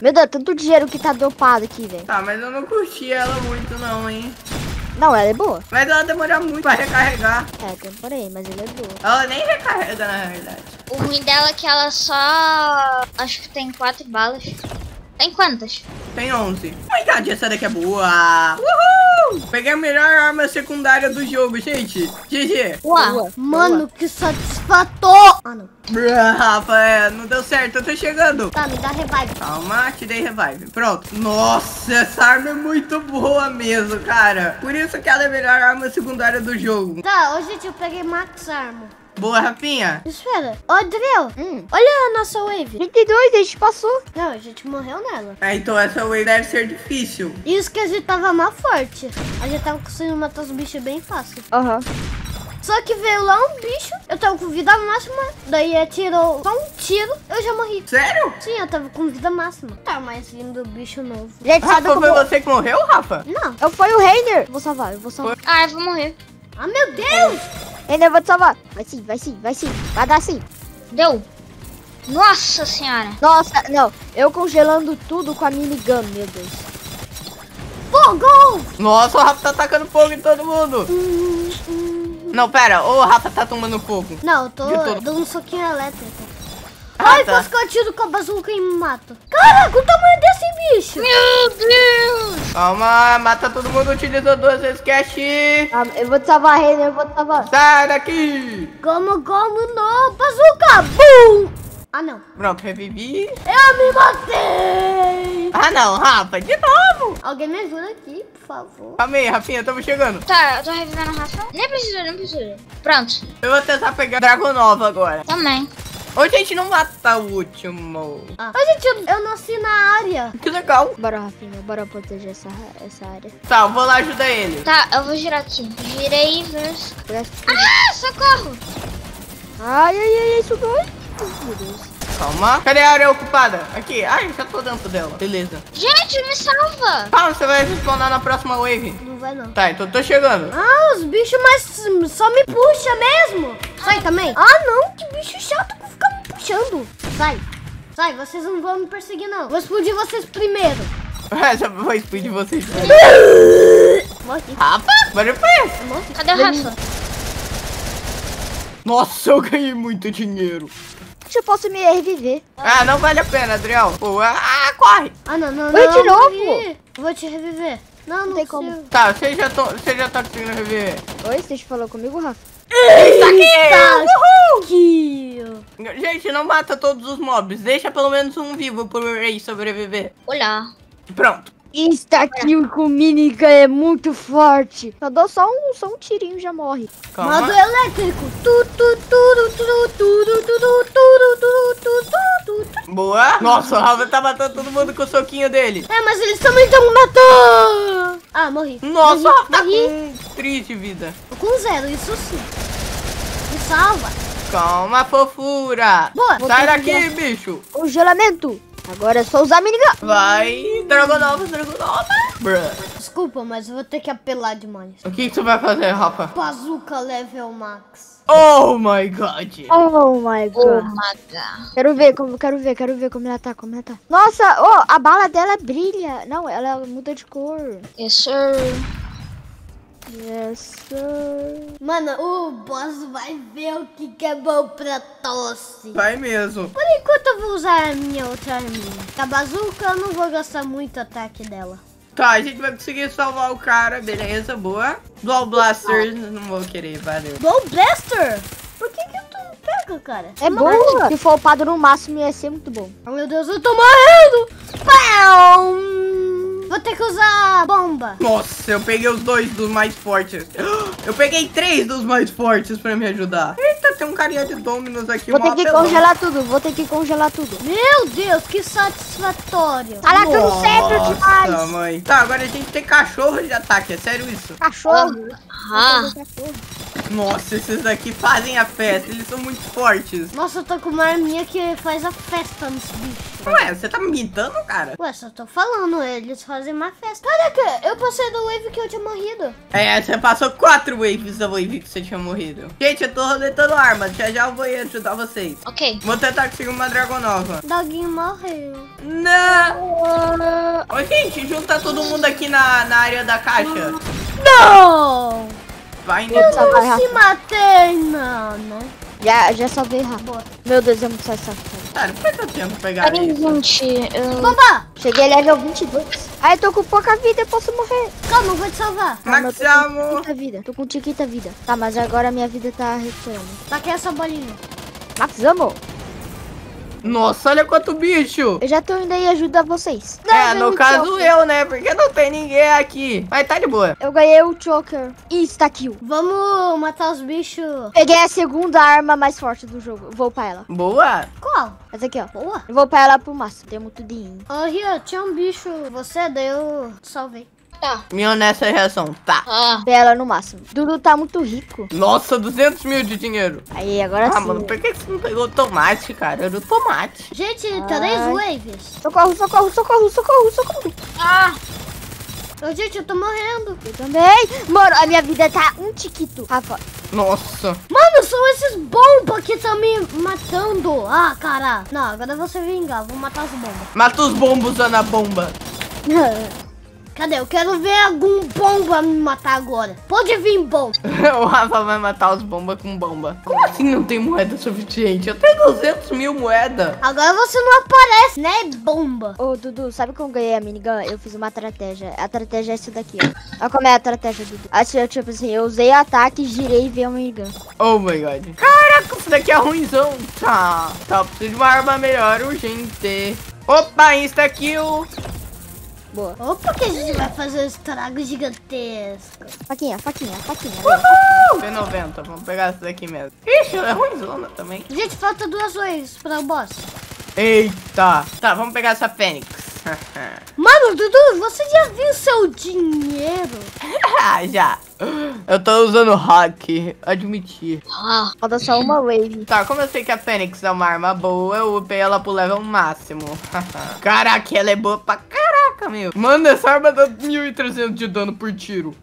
Speaker 4: Meu Deus, tanto dinheiro que tá dopado aqui, velho.
Speaker 2: Tá, mas eu não curti ela muito não, hein?
Speaker 4: Não, ela é boa.
Speaker 2: Mas ela demora muito pra recarregar.
Speaker 4: É, temporei, mas ela é boa.
Speaker 2: Ela nem recarrega, na realidade.
Speaker 3: O ruim dela é que ela só... Acho que tem quatro balas. Tem quantas?
Speaker 2: Tem 11. Oh my god, essa daqui é boa. Uhul! Peguei a melhor arma secundária do jogo, gente. GG.
Speaker 3: Uau.
Speaker 1: Mano, que satisfatório. Ah, não.
Speaker 2: Rafa, é, não deu certo, eu tô chegando.
Speaker 1: Tá, me dá revive.
Speaker 2: Calma, te dei revive. Pronto. Nossa, essa arma é muito boa mesmo, cara. Por isso que ela é a melhor arma secundária do jogo.
Speaker 1: Tá, hoje eu peguei Max Armo.
Speaker 2: Boa, Rafinha.
Speaker 1: Espera. Ô, Adriel.
Speaker 5: Hum.
Speaker 1: Olha a nossa wave.
Speaker 5: 32, a gente passou.
Speaker 1: Não, a gente morreu nela.
Speaker 2: É, então essa wave deve ser difícil.
Speaker 1: Isso que a gente tava mais forte. A gente tava conseguindo matar os bichos bem fácil.
Speaker 5: Aham.
Speaker 1: Só que veio lá um bicho, eu tava com vida máxima, daí atirou só um tiro, eu já morri.
Speaker 2: Sério?
Speaker 1: Sim, eu tava com vida máxima. Tá mais vindo bicho novo.
Speaker 5: Gente, sabe
Speaker 2: Rafa,
Speaker 5: como...
Speaker 2: foi você que morreu, Rafa?
Speaker 1: Não.
Speaker 5: Eu fui o Reiner. Vou salvar, eu vou salvar.
Speaker 3: Ah, eu vou morrer.
Speaker 1: Ah, meu Deus!
Speaker 5: Reiner, eu vou te salvar. Vai sim, vai sim, vai sim. Vai dar sim.
Speaker 3: Deu. Nossa senhora.
Speaker 5: Nossa, não. Eu congelando tudo com a minigun, meu Deus.
Speaker 1: Fogo!
Speaker 2: Nossa, o Rafa tá atacando fogo em todo mundo.
Speaker 1: Hum, hum.
Speaker 2: Não, pera, o Rafa tá tomando fogo.
Speaker 1: Não, eu tô dando um soquinho elétrico.
Speaker 2: Ah,
Speaker 1: Ai,
Speaker 2: tá.
Speaker 1: quase que eu atiro com a bazuca e me mato. Caraca, o tamanho desse bicho!
Speaker 3: Meu Deus.
Speaker 2: Calma, mata todo mundo, utilizou duas vezes cash.
Speaker 5: Ah, eu vou te salvar, Reiner, eu vou te salvar.
Speaker 2: Sai daqui.
Speaker 1: Como, como, no bazuca! Bum! Ah, não.
Speaker 2: Pronto, revivi.
Speaker 1: Eu me matei!
Speaker 2: Ah, não, Rafa, de novo.
Speaker 1: Alguém me ajuda aqui, por favor.
Speaker 2: Calma aí, Rafinha, estamos chegando.
Speaker 3: Tá, eu tô revivendo o Rafa. Nem precisa, nem precisa. Pronto.
Speaker 2: Eu vou tentar pegar Dragonova agora.
Speaker 3: Também.
Speaker 2: A gente não mata o último.
Speaker 1: Ah. Ai, gente, eu, eu nasci na área.
Speaker 2: Que legal.
Speaker 5: Bora, Rafinha, bora proteger essa, essa área.
Speaker 2: Tá, eu vou lá ajudar ele.
Speaker 3: Tá, eu vou girar aqui. Girei, verso. Ah, socorro.
Speaker 5: Ai, ai, ai, isso dói. Meu Deus.
Speaker 2: Calma. Cadê a área ocupada? Aqui. Ai, já tô dentro dela. Beleza.
Speaker 3: Gente, me salva.
Speaker 2: Calma, você vai respawnar na próxima wave.
Speaker 1: Não vai, não.
Speaker 2: Tá, então tô chegando.
Speaker 1: Ah, os bichos mais só me puxa mesmo. Sai também. Ah, não, que bicho chato que fica me puxando. Sai. Sai, vocês não vão me perseguir, não. Vou explodir vocês primeiro.
Speaker 2: Essa vou explodir vocês.
Speaker 1: Morri.
Speaker 2: Rafa, foi.
Speaker 1: Morri.
Speaker 3: Cadê o Rafa?
Speaker 2: Nossa, eu ganhei muito dinheiro.
Speaker 5: Eu posso me reviver.
Speaker 2: Ah, não vale a pena, Adriel. Pô, ah, ah, corre.
Speaker 1: Ah, não, não,
Speaker 5: Oi,
Speaker 1: não.
Speaker 5: de novo?
Speaker 1: Vou te reviver. Não, não
Speaker 5: tem
Speaker 1: consigo.
Speaker 5: como.
Speaker 2: Tá, você já, tô, você já tá conseguindo rever.
Speaker 5: Oi, você falou comigo, Rafa?
Speaker 1: Tá aqui.
Speaker 2: Gente, não mata todos os mobs. Deixa pelo menos um vivo pro rei sobreviver.
Speaker 3: Olá.
Speaker 2: Pronto.
Speaker 5: Insta kill com minigun é muito forte. Só dou só um, só um tirinho já morre.
Speaker 2: Calma.
Speaker 1: Modo elétrico.
Speaker 2: Boa. Nossa, o Rafa tá matando todo mundo com o soquinho dele.
Speaker 1: É, mas eles também estão matando. Ah, morri.
Speaker 2: Nossa, morri, Rafa tá com 3 de vida.
Speaker 1: Tô com zero, isso sim. Me salva.
Speaker 2: Calma, fofura.
Speaker 1: Boa.
Speaker 2: Sai daqui, bicho.
Speaker 5: Congelamento. Agora é só usar minigun.
Speaker 2: Vai. Dragonova, Dragonova. Bruh.
Speaker 1: Desculpa, mas eu vou ter que apelar demais.
Speaker 2: O que, que você vai fazer, Rafa?
Speaker 1: Bazooka level max.
Speaker 2: Oh my god.
Speaker 5: Oh my
Speaker 3: Oh,
Speaker 5: god. Quero ver, como, quero ver, quero ver como ela tá, como ela tá. Nossa, oh, a bala dela brilha. Não, ela muda de cor.
Speaker 3: Yes, sir.
Speaker 5: Yes, sir.
Speaker 1: Mano, o boss vai ver o que, que é bom pra tosse.
Speaker 2: Vai mesmo.
Speaker 1: Por enquanto eu vou usar a minha outra arminha. Com a bazooka eu não vou gastar muito ataque dela.
Speaker 2: Tá, a gente vai conseguir salvar o cara, beleza, boa. Dual Blasters, não vou querer, valeu.
Speaker 1: Ball Blaster? Por que que tu não pega, cara?
Speaker 5: É
Speaker 1: Não
Speaker 5: boa. Se for upado no máximo, ia ser muito bom.
Speaker 1: Oh, meu Deus, eu tô morrendo! Pão! Vou ter que usar bomba.
Speaker 2: Nossa, eu peguei os dois dos mais fortes. Eu peguei três dos mais fortes pra me ajudar. Eita, tem um carinha de Dominus aqui,
Speaker 5: Vou ter que
Speaker 2: apelão.
Speaker 5: congelar tudo, vou ter que congelar tudo.
Speaker 1: Meu Deus, que satisfatório.
Speaker 5: Caraca, no centro demais.
Speaker 2: Nossa, mãe. Tá, agora a gente tem cachorro de ataque, é sério isso?
Speaker 5: Cachorro.
Speaker 3: Ah.
Speaker 5: Cachorro.
Speaker 2: Nossa, esses daqui fazem a festa, eles são muito fortes.
Speaker 1: Nossa, eu tô com uma arminha que faz a festa nos bichos.
Speaker 2: Ué, você tá me imitando, cara?
Speaker 1: Ué, só tô falando, eles fazem uma festa. Caraca, eu passei do wave que eu tinha morrido.
Speaker 2: É, você passou quatro waves da wave que você tinha morrido. Gente, eu tô roletando armas, já já eu vou ajudar vocês.
Speaker 3: Ok.
Speaker 2: Vou tentar conseguir uma Dragonova.
Speaker 1: Doguinho morreu.
Speaker 2: Não! Ô, gente, junta todo mundo aqui na, na área da caixa.
Speaker 1: Não!
Speaker 2: Vai,
Speaker 5: salvar,
Speaker 1: Não se matei, não, né?
Speaker 4: Já, já salvei rápido.
Speaker 1: Boa.
Speaker 4: Meu Deus, é muito safado.
Speaker 2: Cara, por que eu tenho que pegar
Speaker 3: Peraí,
Speaker 2: isso?
Speaker 3: gente. Eu...
Speaker 1: Bomba!
Speaker 4: Cheguei level 22. Ai, eu tô com pouca vida, eu posso morrer.
Speaker 1: Calma, eu vou te salvar.
Speaker 4: Calma, eu tô com
Speaker 2: Maxamo!
Speaker 4: vida. Tô com tiquita vida. Tá, mas agora minha vida tá recuperando.
Speaker 1: Tá aqui essa bolinha.
Speaker 4: Maxamo,
Speaker 2: Nossa, olha quanto bicho!
Speaker 4: eu já tô indo aí ajudar vocês.
Speaker 2: É,
Speaker 4: Não,
Speaker 2: no
Speaker 4: eu
Speaker 2: caso
Speaker 4: choker.
Speaker 2: eu, né? Porque não tem ninguém aqui. Mas tá de boa.
Speaker 4: Eu ganhei o choker. Insta kill.
Speaker 1: Vamos matar os bichos.
Speaker 4: Peguei a segunda arma mais forte do jogo. Vou pra ela.
Speaker 2: Boa?
Speaker 1: Qual?
Speaker 4: Essa aqui, ó.
Speaker 1: Boa.
Speaker 4: Eu vou pra ela pro máximo. Temos tudo em.
Speaker 1: Ô, Ria, tinha um bicho. Você, daí eu salvei.
Speaker 3: Tá.
Speaker 2: Minha honesta reação, tá.
Speaker 3: Ah.
Speaker 4: Pra ela no máximo. Dudu tá muito rico.
Speaker 2: Nossa, 200 mil de dinheiro.
Speaker 4: Aí, agora
Speaker 2: Ah,
Speaker 4: sim.
Speaker 2: mano, por que você não pegou o tomate, cara? Era o tomate.
Speaker 1: Gente, três
Speaker 4: Ai.
Speaker 1: waves.
Speaker 4: Socorro, socorro, socorro, socorro, socorro.
Speaker 3: Ah.
Speaker 1: Gente, eu tô morrendo.
Speaker 4: Eu também. Mano, a minha vida tá um tiquito. Rafa.
Speaker 2: Nossa.
Speaker 1: Mano, são esses bombas que estão me matando. Ah, cara. Não, agora eu vou se vingar. Vou matar as bombas.
Speaker 2: Mata os bombos usando a bomba.
Speaker 1: Cadê? Eu quero ver algum bomba me matar agora. Pode vir, bom.
Speaker 2: o Rafa vai matar os bombas com bomba. Como assim não tem moeda suficiente? Eu tenho 200 mil moedas.
Speaker 1: Agora você não aparece, né, bomba?
Speaker 4: Ô, Dudu, sabe como eu ganhei a minigun? Eu fiz uma estratégia. A estratégia é essa daqui, ó. Olha como é a estratégia, Dudu. Assim, eu, tipo assim, eu usei ataque, girei e veio a minigun.
Speaker 2: Oh my god. Caraca, isso daqui é ruimzão. Tá. Tá, preciso de uma arma melhor, urgente. Opa, insta kill.
Speaker 4: Boa.
Speaker 1: Opa, que a gente vai fazer um estrago gigantesco.
Speaker 4: Faquinha, faquinha, faquinha.
Speaker 2: P90, vamos pegar essa daqui mesmo. Ixi, ela é ruimzona também.
Speaker 1: Gente, falta duas waves para o boss.
Speaker 2: Eita. Tá, vamos pegar essa fênix.
Speaker 1: Mano, Dudu, você já viu seu dinheiro?
Speaker 2: ah, já. Eu tô usando hack, admitir.
Speaker 3: Ah.
Speaker 4: Falta só uma wave.
Speaker 2: Tá, como eu sei que a Fênix é uma arma boa, eu upei ela pro level máximo. Caraca, ela é boa pra caraca, meu. Mano, essa arma dá 1.300 de dano por tiro.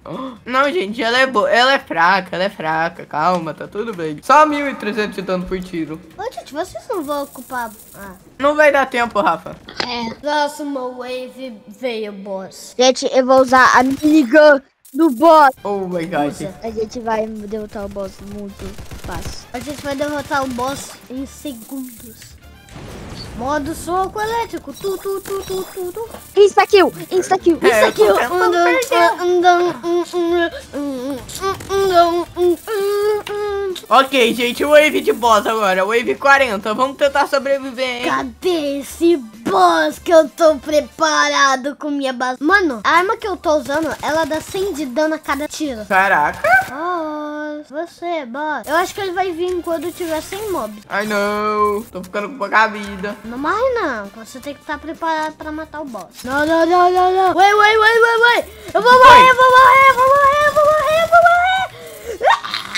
Speaker 2: Não, gente, ela é boa. Ela é fraca, ela é fraca. Calma, tá tudo bem. Só 1.300 de dano por tiro.
Speaker 1: Ô, gente, vocês não vão ocupar... Ah.
Speaker 2: Não vai dar tempo, Rafa.
Speaker 3: É.
Speaker 1: Próxima wave veio, boss.
Speaker 4: Gente, eu vou usar a minigun do boss.
Speaker 2: Oh my god.
Speaker 1: Usa.
Speaker 4: A gente vai derrotar o boss muito fácil.
Speaker 1: A gente vai derrotar o boss em segundos. Modo soco elétrico. Tu, tu, tu, tu, tu, tu.
Speaker 4: Insta kill, insta kill.
Speaker 1: Hum, hum.
Speaker 2: Ok, gente, wave de boss agora. Wave 40. Vamos tentar sobreviver, hein?
Speaker 1: Cadê esse boss que eu tô preparado com minha base? Mano, a arma que eu tô usando, ela dá 100 de dano a cada tiro.
Speaker 2: Caraca.
Speaker 1: Boss, você, boss. Eu acho que ele vai vir quando tiver 100 mobs.
Speaker 2: Ai, não. Tô ficando com pouca vida.
Speaker 1: Não morre não, você tem que estar preparado pra matar o boss. Não, não, não, não, não. Ué, ué, ué, ué, ué. Eu vou morrer, eu vou morrer, eu vou morrer, eu vou morrer, eu vou morrer.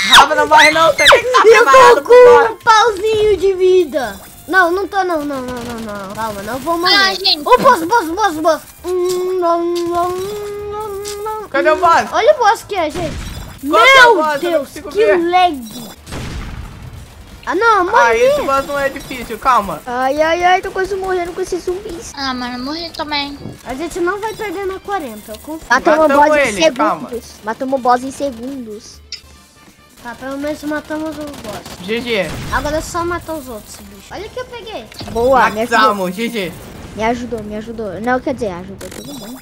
Speaker 2: Rafa, não morre não. Você tem que estar
Speaker 1: Eu
Speaker 2: preparado
Speaker 1: tô
Speaker 2: pro
Speaker 1: com um pauzinho de vida. Não, não tô não, não, não, não, não. Calma, não vou morrer.
Speaker 3: Ah, gente.
Speaker 1: Ô, boss, boss, boss, boss. Hum, não, não, não, não.
Speaker 2: Cadê o boss?
Speaker 1: Olha o boss que é, gente.
Speaker 2: Qual que é o
Speaker 1: Meu
Speaker 2: boss? Eu não
Speaker 1: Deus, que
Speaker 2: ver.
Speaker 1: lag. Ah, não,
Speaker 2: Ah, esse
Speaker 1: morri.
Speaker 2: boss não é difícil, calma.
Speaker 4: Ai, ai, ai, tô quase morrendo com esses zumbis.
Speaker 3: Ah, mano, morri também.
Speaker 1: A gente não vai perder na 40, eu confio.
Speaker 4: Matamos o
Speaker 2: Matamos
Speaker 4: boss em
Speaker 2: ele, calma.
Speaker 4: segundos. Matamos o boss em segundos.
Speaker 1: Tá, pelo menos matamos o boss.
Speaker 2: GG.
Speaker 1: Agora é só matar os outros, bicho. Olha o que eu peguei.
Speaker 4: Boa, me ajudou.
Speaker 2: GG.
Speaker 4: Me ajudou, me ajudou. Não, quer dizer, ajudou todo mundo.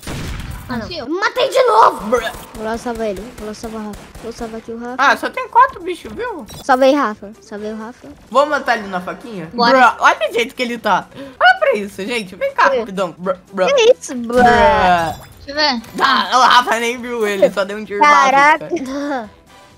Speaker 1: Ah, não. Matei de novo.
Speaker 4: Vou lá salvar ele. Vou lá salvar o Rafa. Vou salvar aqui o Rafa.
Speaker 2: Ah, só tem quatro bichos, viu?
Speaker 4: Salvei Rafa. Salvei o Rafa.
Speaker 2: Vou matar ele na faquinha?
Speaker 3: Bora.
Speaker 2: Bruh, olha o jeito que ele tá. Olha pra isso, gente. Vem cá, rapidão. Bruh, bruh,
Speaker 4: Que isso, bro?
Speaker 2: bruh.
Speaker 3: Deixa eu ver.
Speaker 2: Ah, o Rafa nem viu ele, só deu um tiro
Speaker 4: Caraca.
Speaker 2: básico.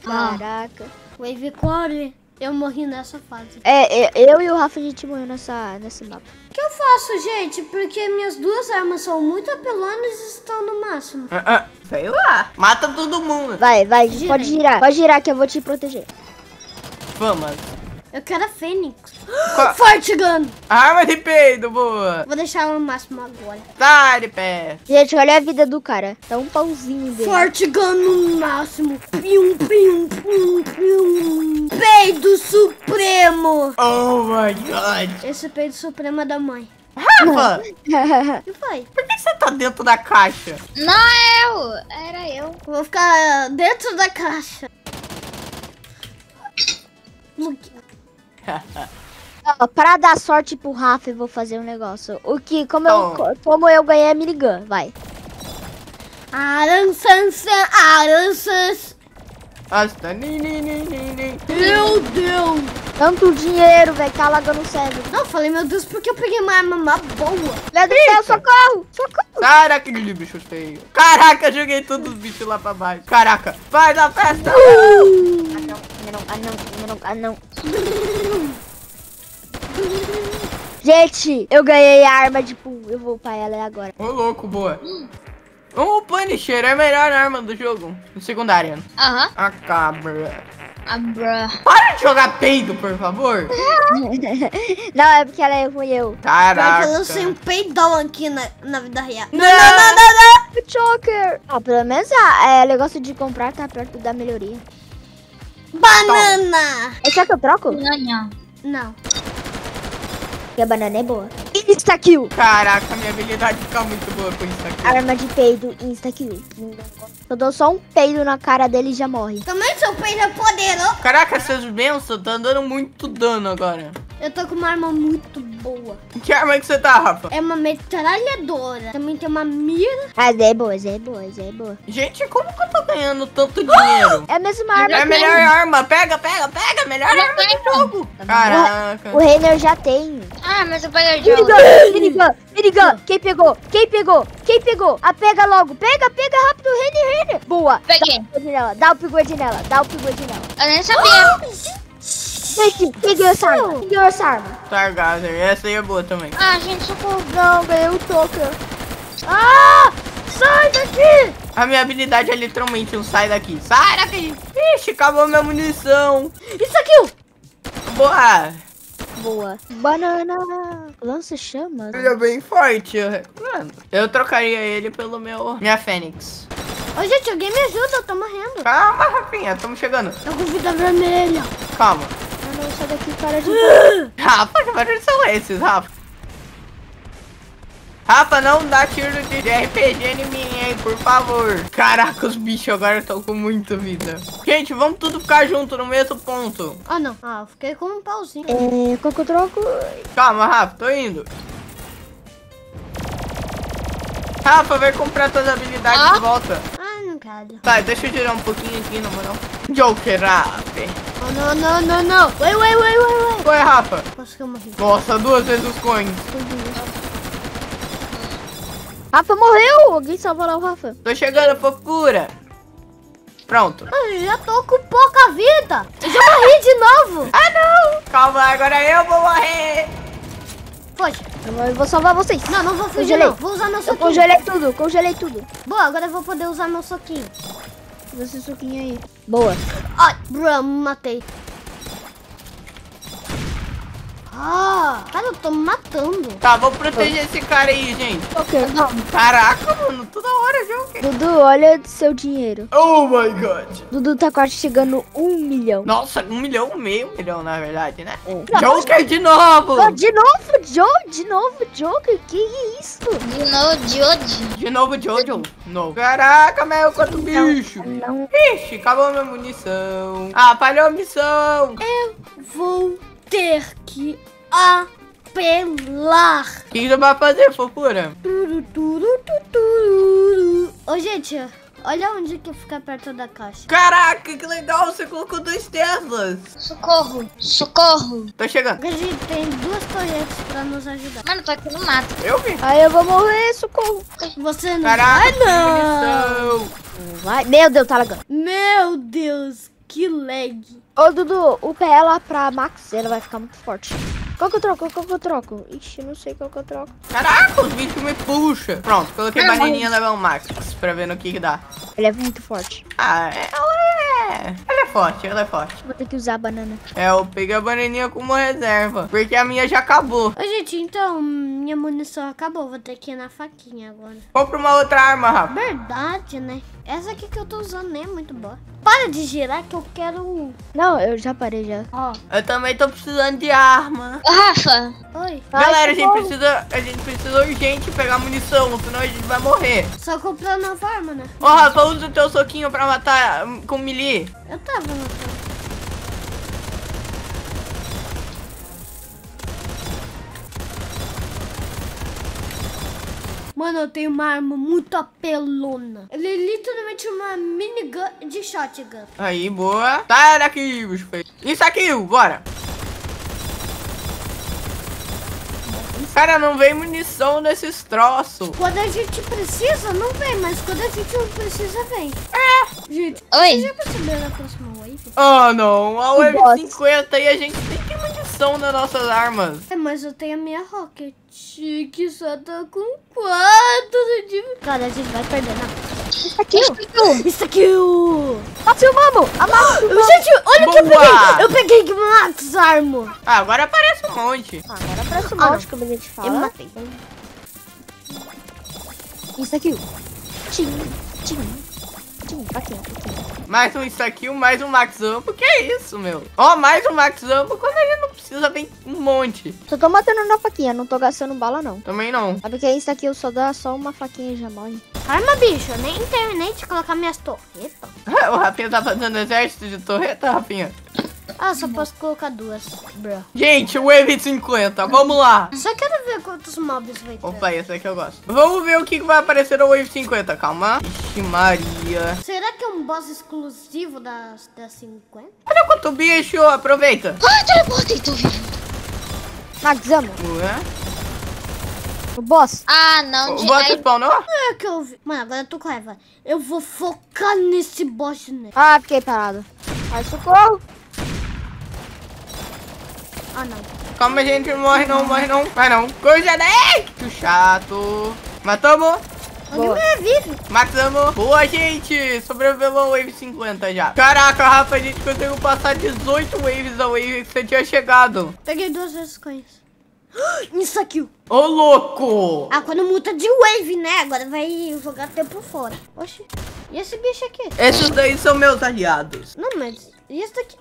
Speaker 4: Caraca.
Speaker 1: Wave Core. Eu morri nessa fase.
Speaker 4: É, é, eu e o Rafa a gente morreu nessa, nesse mapa.
Speaker 1: O que eu faço, gente? Porque minhas duas armas são muito apelonas e estão no máximo.
Speaker 2: Ah, ah, sei lá. Mata todo mundo.
Speaker 4: Vai, vai,
Speaker 1: Gira
Speaker 4: pode girar. Pode girar que eu vou te proteger.
Speaker 2: Vamos.
Speaker 1: Eu quero a Fênix.
Speaker 2: Qual-
Speaker 1: Forte Gun.
Speaker 2: Arma de peido, boa.
Speaker 1: Vou deixar ela no máximo agora.
Speaker 2: Sai de pé.
Speaker 4: Gente, olha a vida do cara. Tá um pauzinho dele.
Speaker 1: Forte Gun no máximo. Pium, pium, pium, pium. Peido Supremo.
Speaker 2: Oh my god.
Speaker 1: Esse peido supremo é da mãe.
Speaker 2: Rafa,
Speaker 1: O que foi?
Speaker 2: por que você tá dentro da caixa?
Speaker 3: Não é eu. Era eu.
Speaker 1: Eu Vou ficar dentro da caixa.
Speaker 4: Ó, pra dar sorte pro Rafa, eu vou fazer um negócio. O que, como,
Speaker 2: Então.
Speaker 4: eu, como eu ganhei a minigun, vai.
Speaker 1: Arançança, aranças.
Speaker 2: Asta, ni, ni, ni, ni, ni.
Speaker 1: Meu Deus.
Speaker 4: Tanto dinheiro, velho, tá lagando o cérebro.
Speaker 1: Não, eu falei, meu Deus, porque eu peguei uma arma uma boa.
Speaker 4: Meu Deus céu, socorro! Socorro!
Speaker 2: Caraca, que bicho feio. Caraca, joguei todos os bichos lá pra baixo. Caraca, vai na festa.
Speaker 4: Ah não, ah não, ah não, ah não. Gente, eu ganhei a arma de pum. Eu vou upar ela agora.
Speaker 2: Ô, louco, boa. O Punisher é a melhor arma do jogo. Secundária.
Speaker 3: Aham.
Speaker 2: A cabra.
Speaker 3: Ah, bruh.
Speaker 2: Para de jogar peido, por favor.
Speaker 4: Não, é porque ela é ruim eu.
Speaker 2: Caraca.
Speaker 1: Eu lancei um peidão aqui na, na vida real.
Speaker 2: Não, não, não,
Speaker 4: Choker! Ah, pelo menos ah, é, o negócio de comprar tá perto da melhoria.
Speaker 1: Banana.
Speaker 4: Esse é que eu troco?
Speaker 3: Não, não.
Speaker 4: Porque a banana é boa. Insta kill!
Speaker 2: Caraca, minha habilidade fica muito boa com isso aqui.
Speaker 4: Arma de peido, insta kill. Eu dou só um peido na cara dele e já morre.
Speaker 1: Também seu peido é poderoso.
Speaker 2: Caraca, seus bênçãos tá dando muito dano agora.
Speaker 1: Eu tô com uma arma muito boa.
Speaker 2: Que arma que você tá, Rafa?
Speaker 1: É uma metralhadora. Também tem uma mira.
Speaker 4: Ah, Zé é boa, Zé é boa, Zé é boa.
Speaker 2: Gente, como que eu tô ganhando tanto dinheiro?
Speaker 4: É a mesma arma.
Speaker 2: É a melhor arma. Pega, pega, pega. Melhor
Speaker 3: Eu
Speaker 2: arma do jogo. Caraca.
Speaker 4: O Reiner já tem.
Speaker 3: Ah, mas eu peguei o jogo.
Speaker 4: Minigun, minigun. Quem pegou? Quem pegou? Quem pegou? Ah, pega logo. Pega, pega rápido. Reiner, Reiner. Boa.
Speaker 3: Peguei.
Speaker 4: Dá o upgrade nela, dá o upgrade nela, dá o upgrade nela.
Speaker 3: Eu nem sabia.
Speaker 4: Quem ganhou essa arma? Ganhou essa arma?
Speaker 2: Targazer. Essa aí é boa também.
Speaker 3: Ah, gente, socorro.
Speaker 4: Não, ganhei o Toker.
Speaker 1: Ah! Sai daqui!
Speaker 2: A minha habilidade é literalmente um sai daqui. Sai daqui. Ixi, acabou minha munição.
Speaker 1: Isso aqui!
Speaker 2: Boa.
Speaker 4: Boa. Banana. Lança chamas.
Speaker 2: Ele é bem forte, eu recomendo. Eu trocaria ele pelo meu... Minha Fênix.
Speaker 1: Ô, gente, alguém me ajuda, eu tô morrendo.
Speaker 2: Calma, Rafinha. Estamos chegando.
Speaker 1: Tô com vida vermelha.
Speaker 2: Calma.
Speaker 4: Não, sai daqui, cara de...
Speaker 2: Rafa, que barulhos são esses, Rafa? Rafa, não dá tiro de RPG em mim, hein, por favor. Caraca, os bichos agora estão com muita vida. Gente, vamos tudo ficar junto no mesmo ponto.
Speaker 1: Ah, não. Ah, eu fiquei com um pauzinho.
Speaker 4: É, qual que eu troco?
Speaker 2: Calma, Rafa, tô indo. Rafa, vai comprar suas habilidades
Speaker 3: Ah.
Speaker 2: de volta. Tá, deixa eu tirar um pouquinho aqui, na moral. Joker, Rafa.
Speaker 1: Oh, não, não, não, não. Ué, ué, ué, ué, ué.
Speaker 2: Foi, Rafa.
Speaker 1: Posso que eu morri.
Speaker 2: Nossa, duas vezes os coins.
Speaker 4: Rafa morreu! Alguém salva lá o Rafa.
Speaker 2: Tô chegando, fofura. Pronto.
Speaker 1: Eu já tô com pouca vida. Eu já morri de novo.
Speaker 2: Ah, não. Calma, agora eu vou morrer.
Speaker 1: Poxa.
Speaker 4: Eu vou salvar vocês.
Speaker 1: Não, não vou fugir,
Speaker 4: Congelei.
Speaker 1: não. Vou usar meu
Speaker 4: Eu
Speaker 1: soquinho.
Speaker 4: congelei tudo, congelei tudo.
Speaker 1: Boa, agora eu vou poder usar meu soquinho.
Speaker 4: Usa esse suquinho aí. Boa.
Speaker 1: Ai, bro, matei. Ah, cara, eu tô me matando.
Speaker 2: Tá, vou proteger esse cara aí, gente.
Speaker 4: Ok, vamos.
Speaker 2: Caraca, mano, toda hora, Joker.
Speaker 4: Dudu, olha do seu dinheiro.
Speaker 2: Oh my god.
Speaker 4: Dudu tá quase chegando um milhão.
Speaker 2: Nossa, um milhão, meio milhão, na verdade, né?
Speaker 4: É.
Speaker 2: Joker de novo.
Speaker 4: Oh, de novo, Joe? De novo, Joker? Que isso?
Speaker 3: De novo, hoje.
Speaker 2: De novo, Jojo. Novo. Caraca, meu, quanto bicho.
Speaker 4: Não.
Speaker 2: Ixi, acabou minha munição. Ah, falhou a missão.
Speaker 1: Vou ter que apelar.
Speaker 2: O que você vai fazer, fofura?
Speaker 1: Turu, turu, tu, turu. Ô, gente, olha onde que fica perto da caixa.
Speaker 2: Caraca, que legal, você colocou dois Teslas.
Speaker 3: Socorro. Socorro.
Speaker 2: Tô chegando.
Speaker 1: A gente tem duas torretas pra nos ajudar.
Speaker 3: Mano, tô aqui no mato.
Speaker 2: Eu vi.
Speaker 4: Aí eu vou morrer, socorro.
Speaker 1: Você não
Speaker 2: Caraca,
Speaker 1: vai, não.
Speaker 4: Vai. Meu Deus, tá lagando.
Speaker 1: Meu Deus, que lag.
Speaker 4: Ô, Dudu, upa ela pra Max, ela vai ficar muito forte. Qual que eu troco? Qual que eu troco? Ixi, não sei qual que eu troco.
Speaker 2: Caraca, os bichos me puxam. Pronto, coloquei
Speaker 3: Ah,
Speaker 2: bananinha level max pra ver no que que dá.
Speaker 4: Ele é muito forte.
Speaker 2: Ah, ela é... Ela é forte, ela é forte.
Speaker 4: Vou ter que usar a banana.
Speaker 2: É, eu peguei a bananinha como reserva, porque a minha já acabou.
Speaker 1: Ô, gente, então, minha munição acabou. Vou ter que ir na faquinha agora.
Speaker 2: Compra uma outra arma, Rafa.
Speaker 1: Verdade, né? Essa aqui que eu tô usando nem é muito boa. Para de girar que eu quero...
Speaker 4: Não, eu já parei já.
Speaker 1: Ó,
Speaker 2: Eu também tô precisando de arma.
Speaker 3: Ô, Rafa.
Speaker 1: oi.
Speaker 4: Ai,
Speaker 2: Galera, a gente
Speaker 4: socorro.
Speaker 2: precisa, a gente precisa urgente pegar munição, senão a gente vai morrer.
Speaker 1: Só comprou nova arma, né?
Speaker 2: Ô, Rafa, usa o teu soquinho pra matar hum, com melee.
Speaker 1: Eu tava no Mano, eu tenho uma arma muito apelona. Ele é literalmente uma minigun de shotgun.
Speaker 2: Aí, boa. Sai daqui, bicho feio. Isso aqui, bora. Cara, não vem munição nesses troços.
Speaker 1: Quando a gente precisa, não vem, mas quando a gente não precisa, vem. É. Gente, vocês
Speaker 3: Oi.
Speaker 1: já perceberam a próxima wave?
Speaker 2: Ah, não. A Wave
Speaker 4: boss.
Speaker 2: 50 e a gente tem munição nas nossas armas.
Speaker 1: É, mas eu tenho a minha rocket, que só tá com quatro de... Cara, a gente vai perder, não.
Speaker 4: Isso aqui,
Speaker 1: Isso aqui, o...
Speaker 4: Fácil, vamos! Amado!
Speaker 1: Gente, olha o que eu peguei. Eu peguei Max Armor.
Speaker 2: Ah, agora aparece um monte.
Speaker 4: Agora parece um
Speaker 1: Ah,
Speaker 4: monte, como a gente
Speaker 1: Eu
Speaker 4: fala.
Speaker 1: matei.
Speaker 4: Isso aqui. Tim, tim, tim, faquinha, faquinha.
Speaker 2: Mais um isso aqui, mais um Max Ampo. Que é isso, meu? Ó, mais um Max Ampo. Quando a gente não precisa, vem um monte.
Speaker 4: Só tô matando na faquinha, não tô gastando bala, não.
Speaker 2: Também não.
Speaker 4: Sabe que isso aqui eu só dá só uma faquinha e já morre.
Speaker 1: Arma, bicho. Eu nem terminei de colocar minhas torretas.
Speaker 2: o Rafinha tá fazendo exército de torreta, Rafinha.
Speaker 1: Ah, só posso colocar duas. Bro.
Speaker 2: Gente, Wave 50. Vamos lá.
Speaker 1: Só quero ver quantos mobs vai ter.
Speaker 2: Opa, esse aqui eu gosto. Vamos ver o que vai aparecer no Wave 50. Calma. Ixi, Maria.
Speaker 1: Será que é um boss exclusivo das, das 50?
Speaker 2: Olha quanto bicho. Aproveita.
Speaker 3: Ai, teleportei, tô vivo.
Speaker 4: Maxamo,
Speaker 2: Ué?
Speaker 4: o boss.
Speaker 3: Ah, não.
Speaker 2: O
Speaker 3: De...
Speaker 2: boss spawnou?
Speaker 1: É que eu vi. Mano, agora eu tô com raiva. Eu vou focar nesse boss, né?
Speaker 4: Ah, fiquei parado. Ai, socorro.
Speaker 1: Ah, não.
Speaker 2: Calma, gente. Morre não, morre não. Vai não. Coisa 10. Que chato. Matamos.
Speaker 4: Boa.
Speaker 1: revive.
Speaker 2: Matamos. Boa, gente. Sobrevivemos ao Wave 50 já. Caraca, Rafa, a gente conseguiu passar 18 waves da Wave que você tinha chegado.
Speaker 1: Peguei duas vezes coins. Isso aqui.
Speaker 2: Ô, louco.
Speaker 1: Ah, quando muta de wave, né? Agora vai jogar tempo fora. Oxi. E esse bicho aqui?
Speaker 2: Esses daí são meus aliados.
Speaker 1: Não, mas... E esse daqui?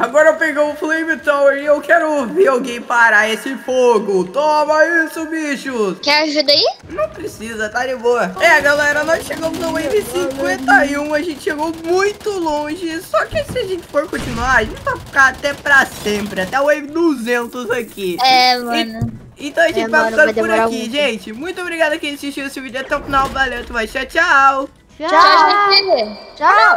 Speaker 2: Agora eu peguei o Flame Tower e eu quero ver alguém parar esse fogo. Toma isso, bichos.
Speaker 3: Quer ajuda aí?
Speaker 2: Não precisa, tá de boa. É, galera, nós chegamos no Wave 51. A gente chegou muito longe. Só que se a gente for continuar, a gente vai ficar até pra sempre. Até o Wave 200 aqui.
Speaker 3: É, mano.
Speaker 2: Então a gente
Speaker 4: É,
Speaker 2: vai ficando por aqui,
Speaker 4: muito.
Speaker 2: gente. Muito obrigado a quem assistiu esse vídeo até o final. Valeu, tu vai tchau, tchau.
Speaker 3: Tchau, gente.
Speaker 4: Tchau.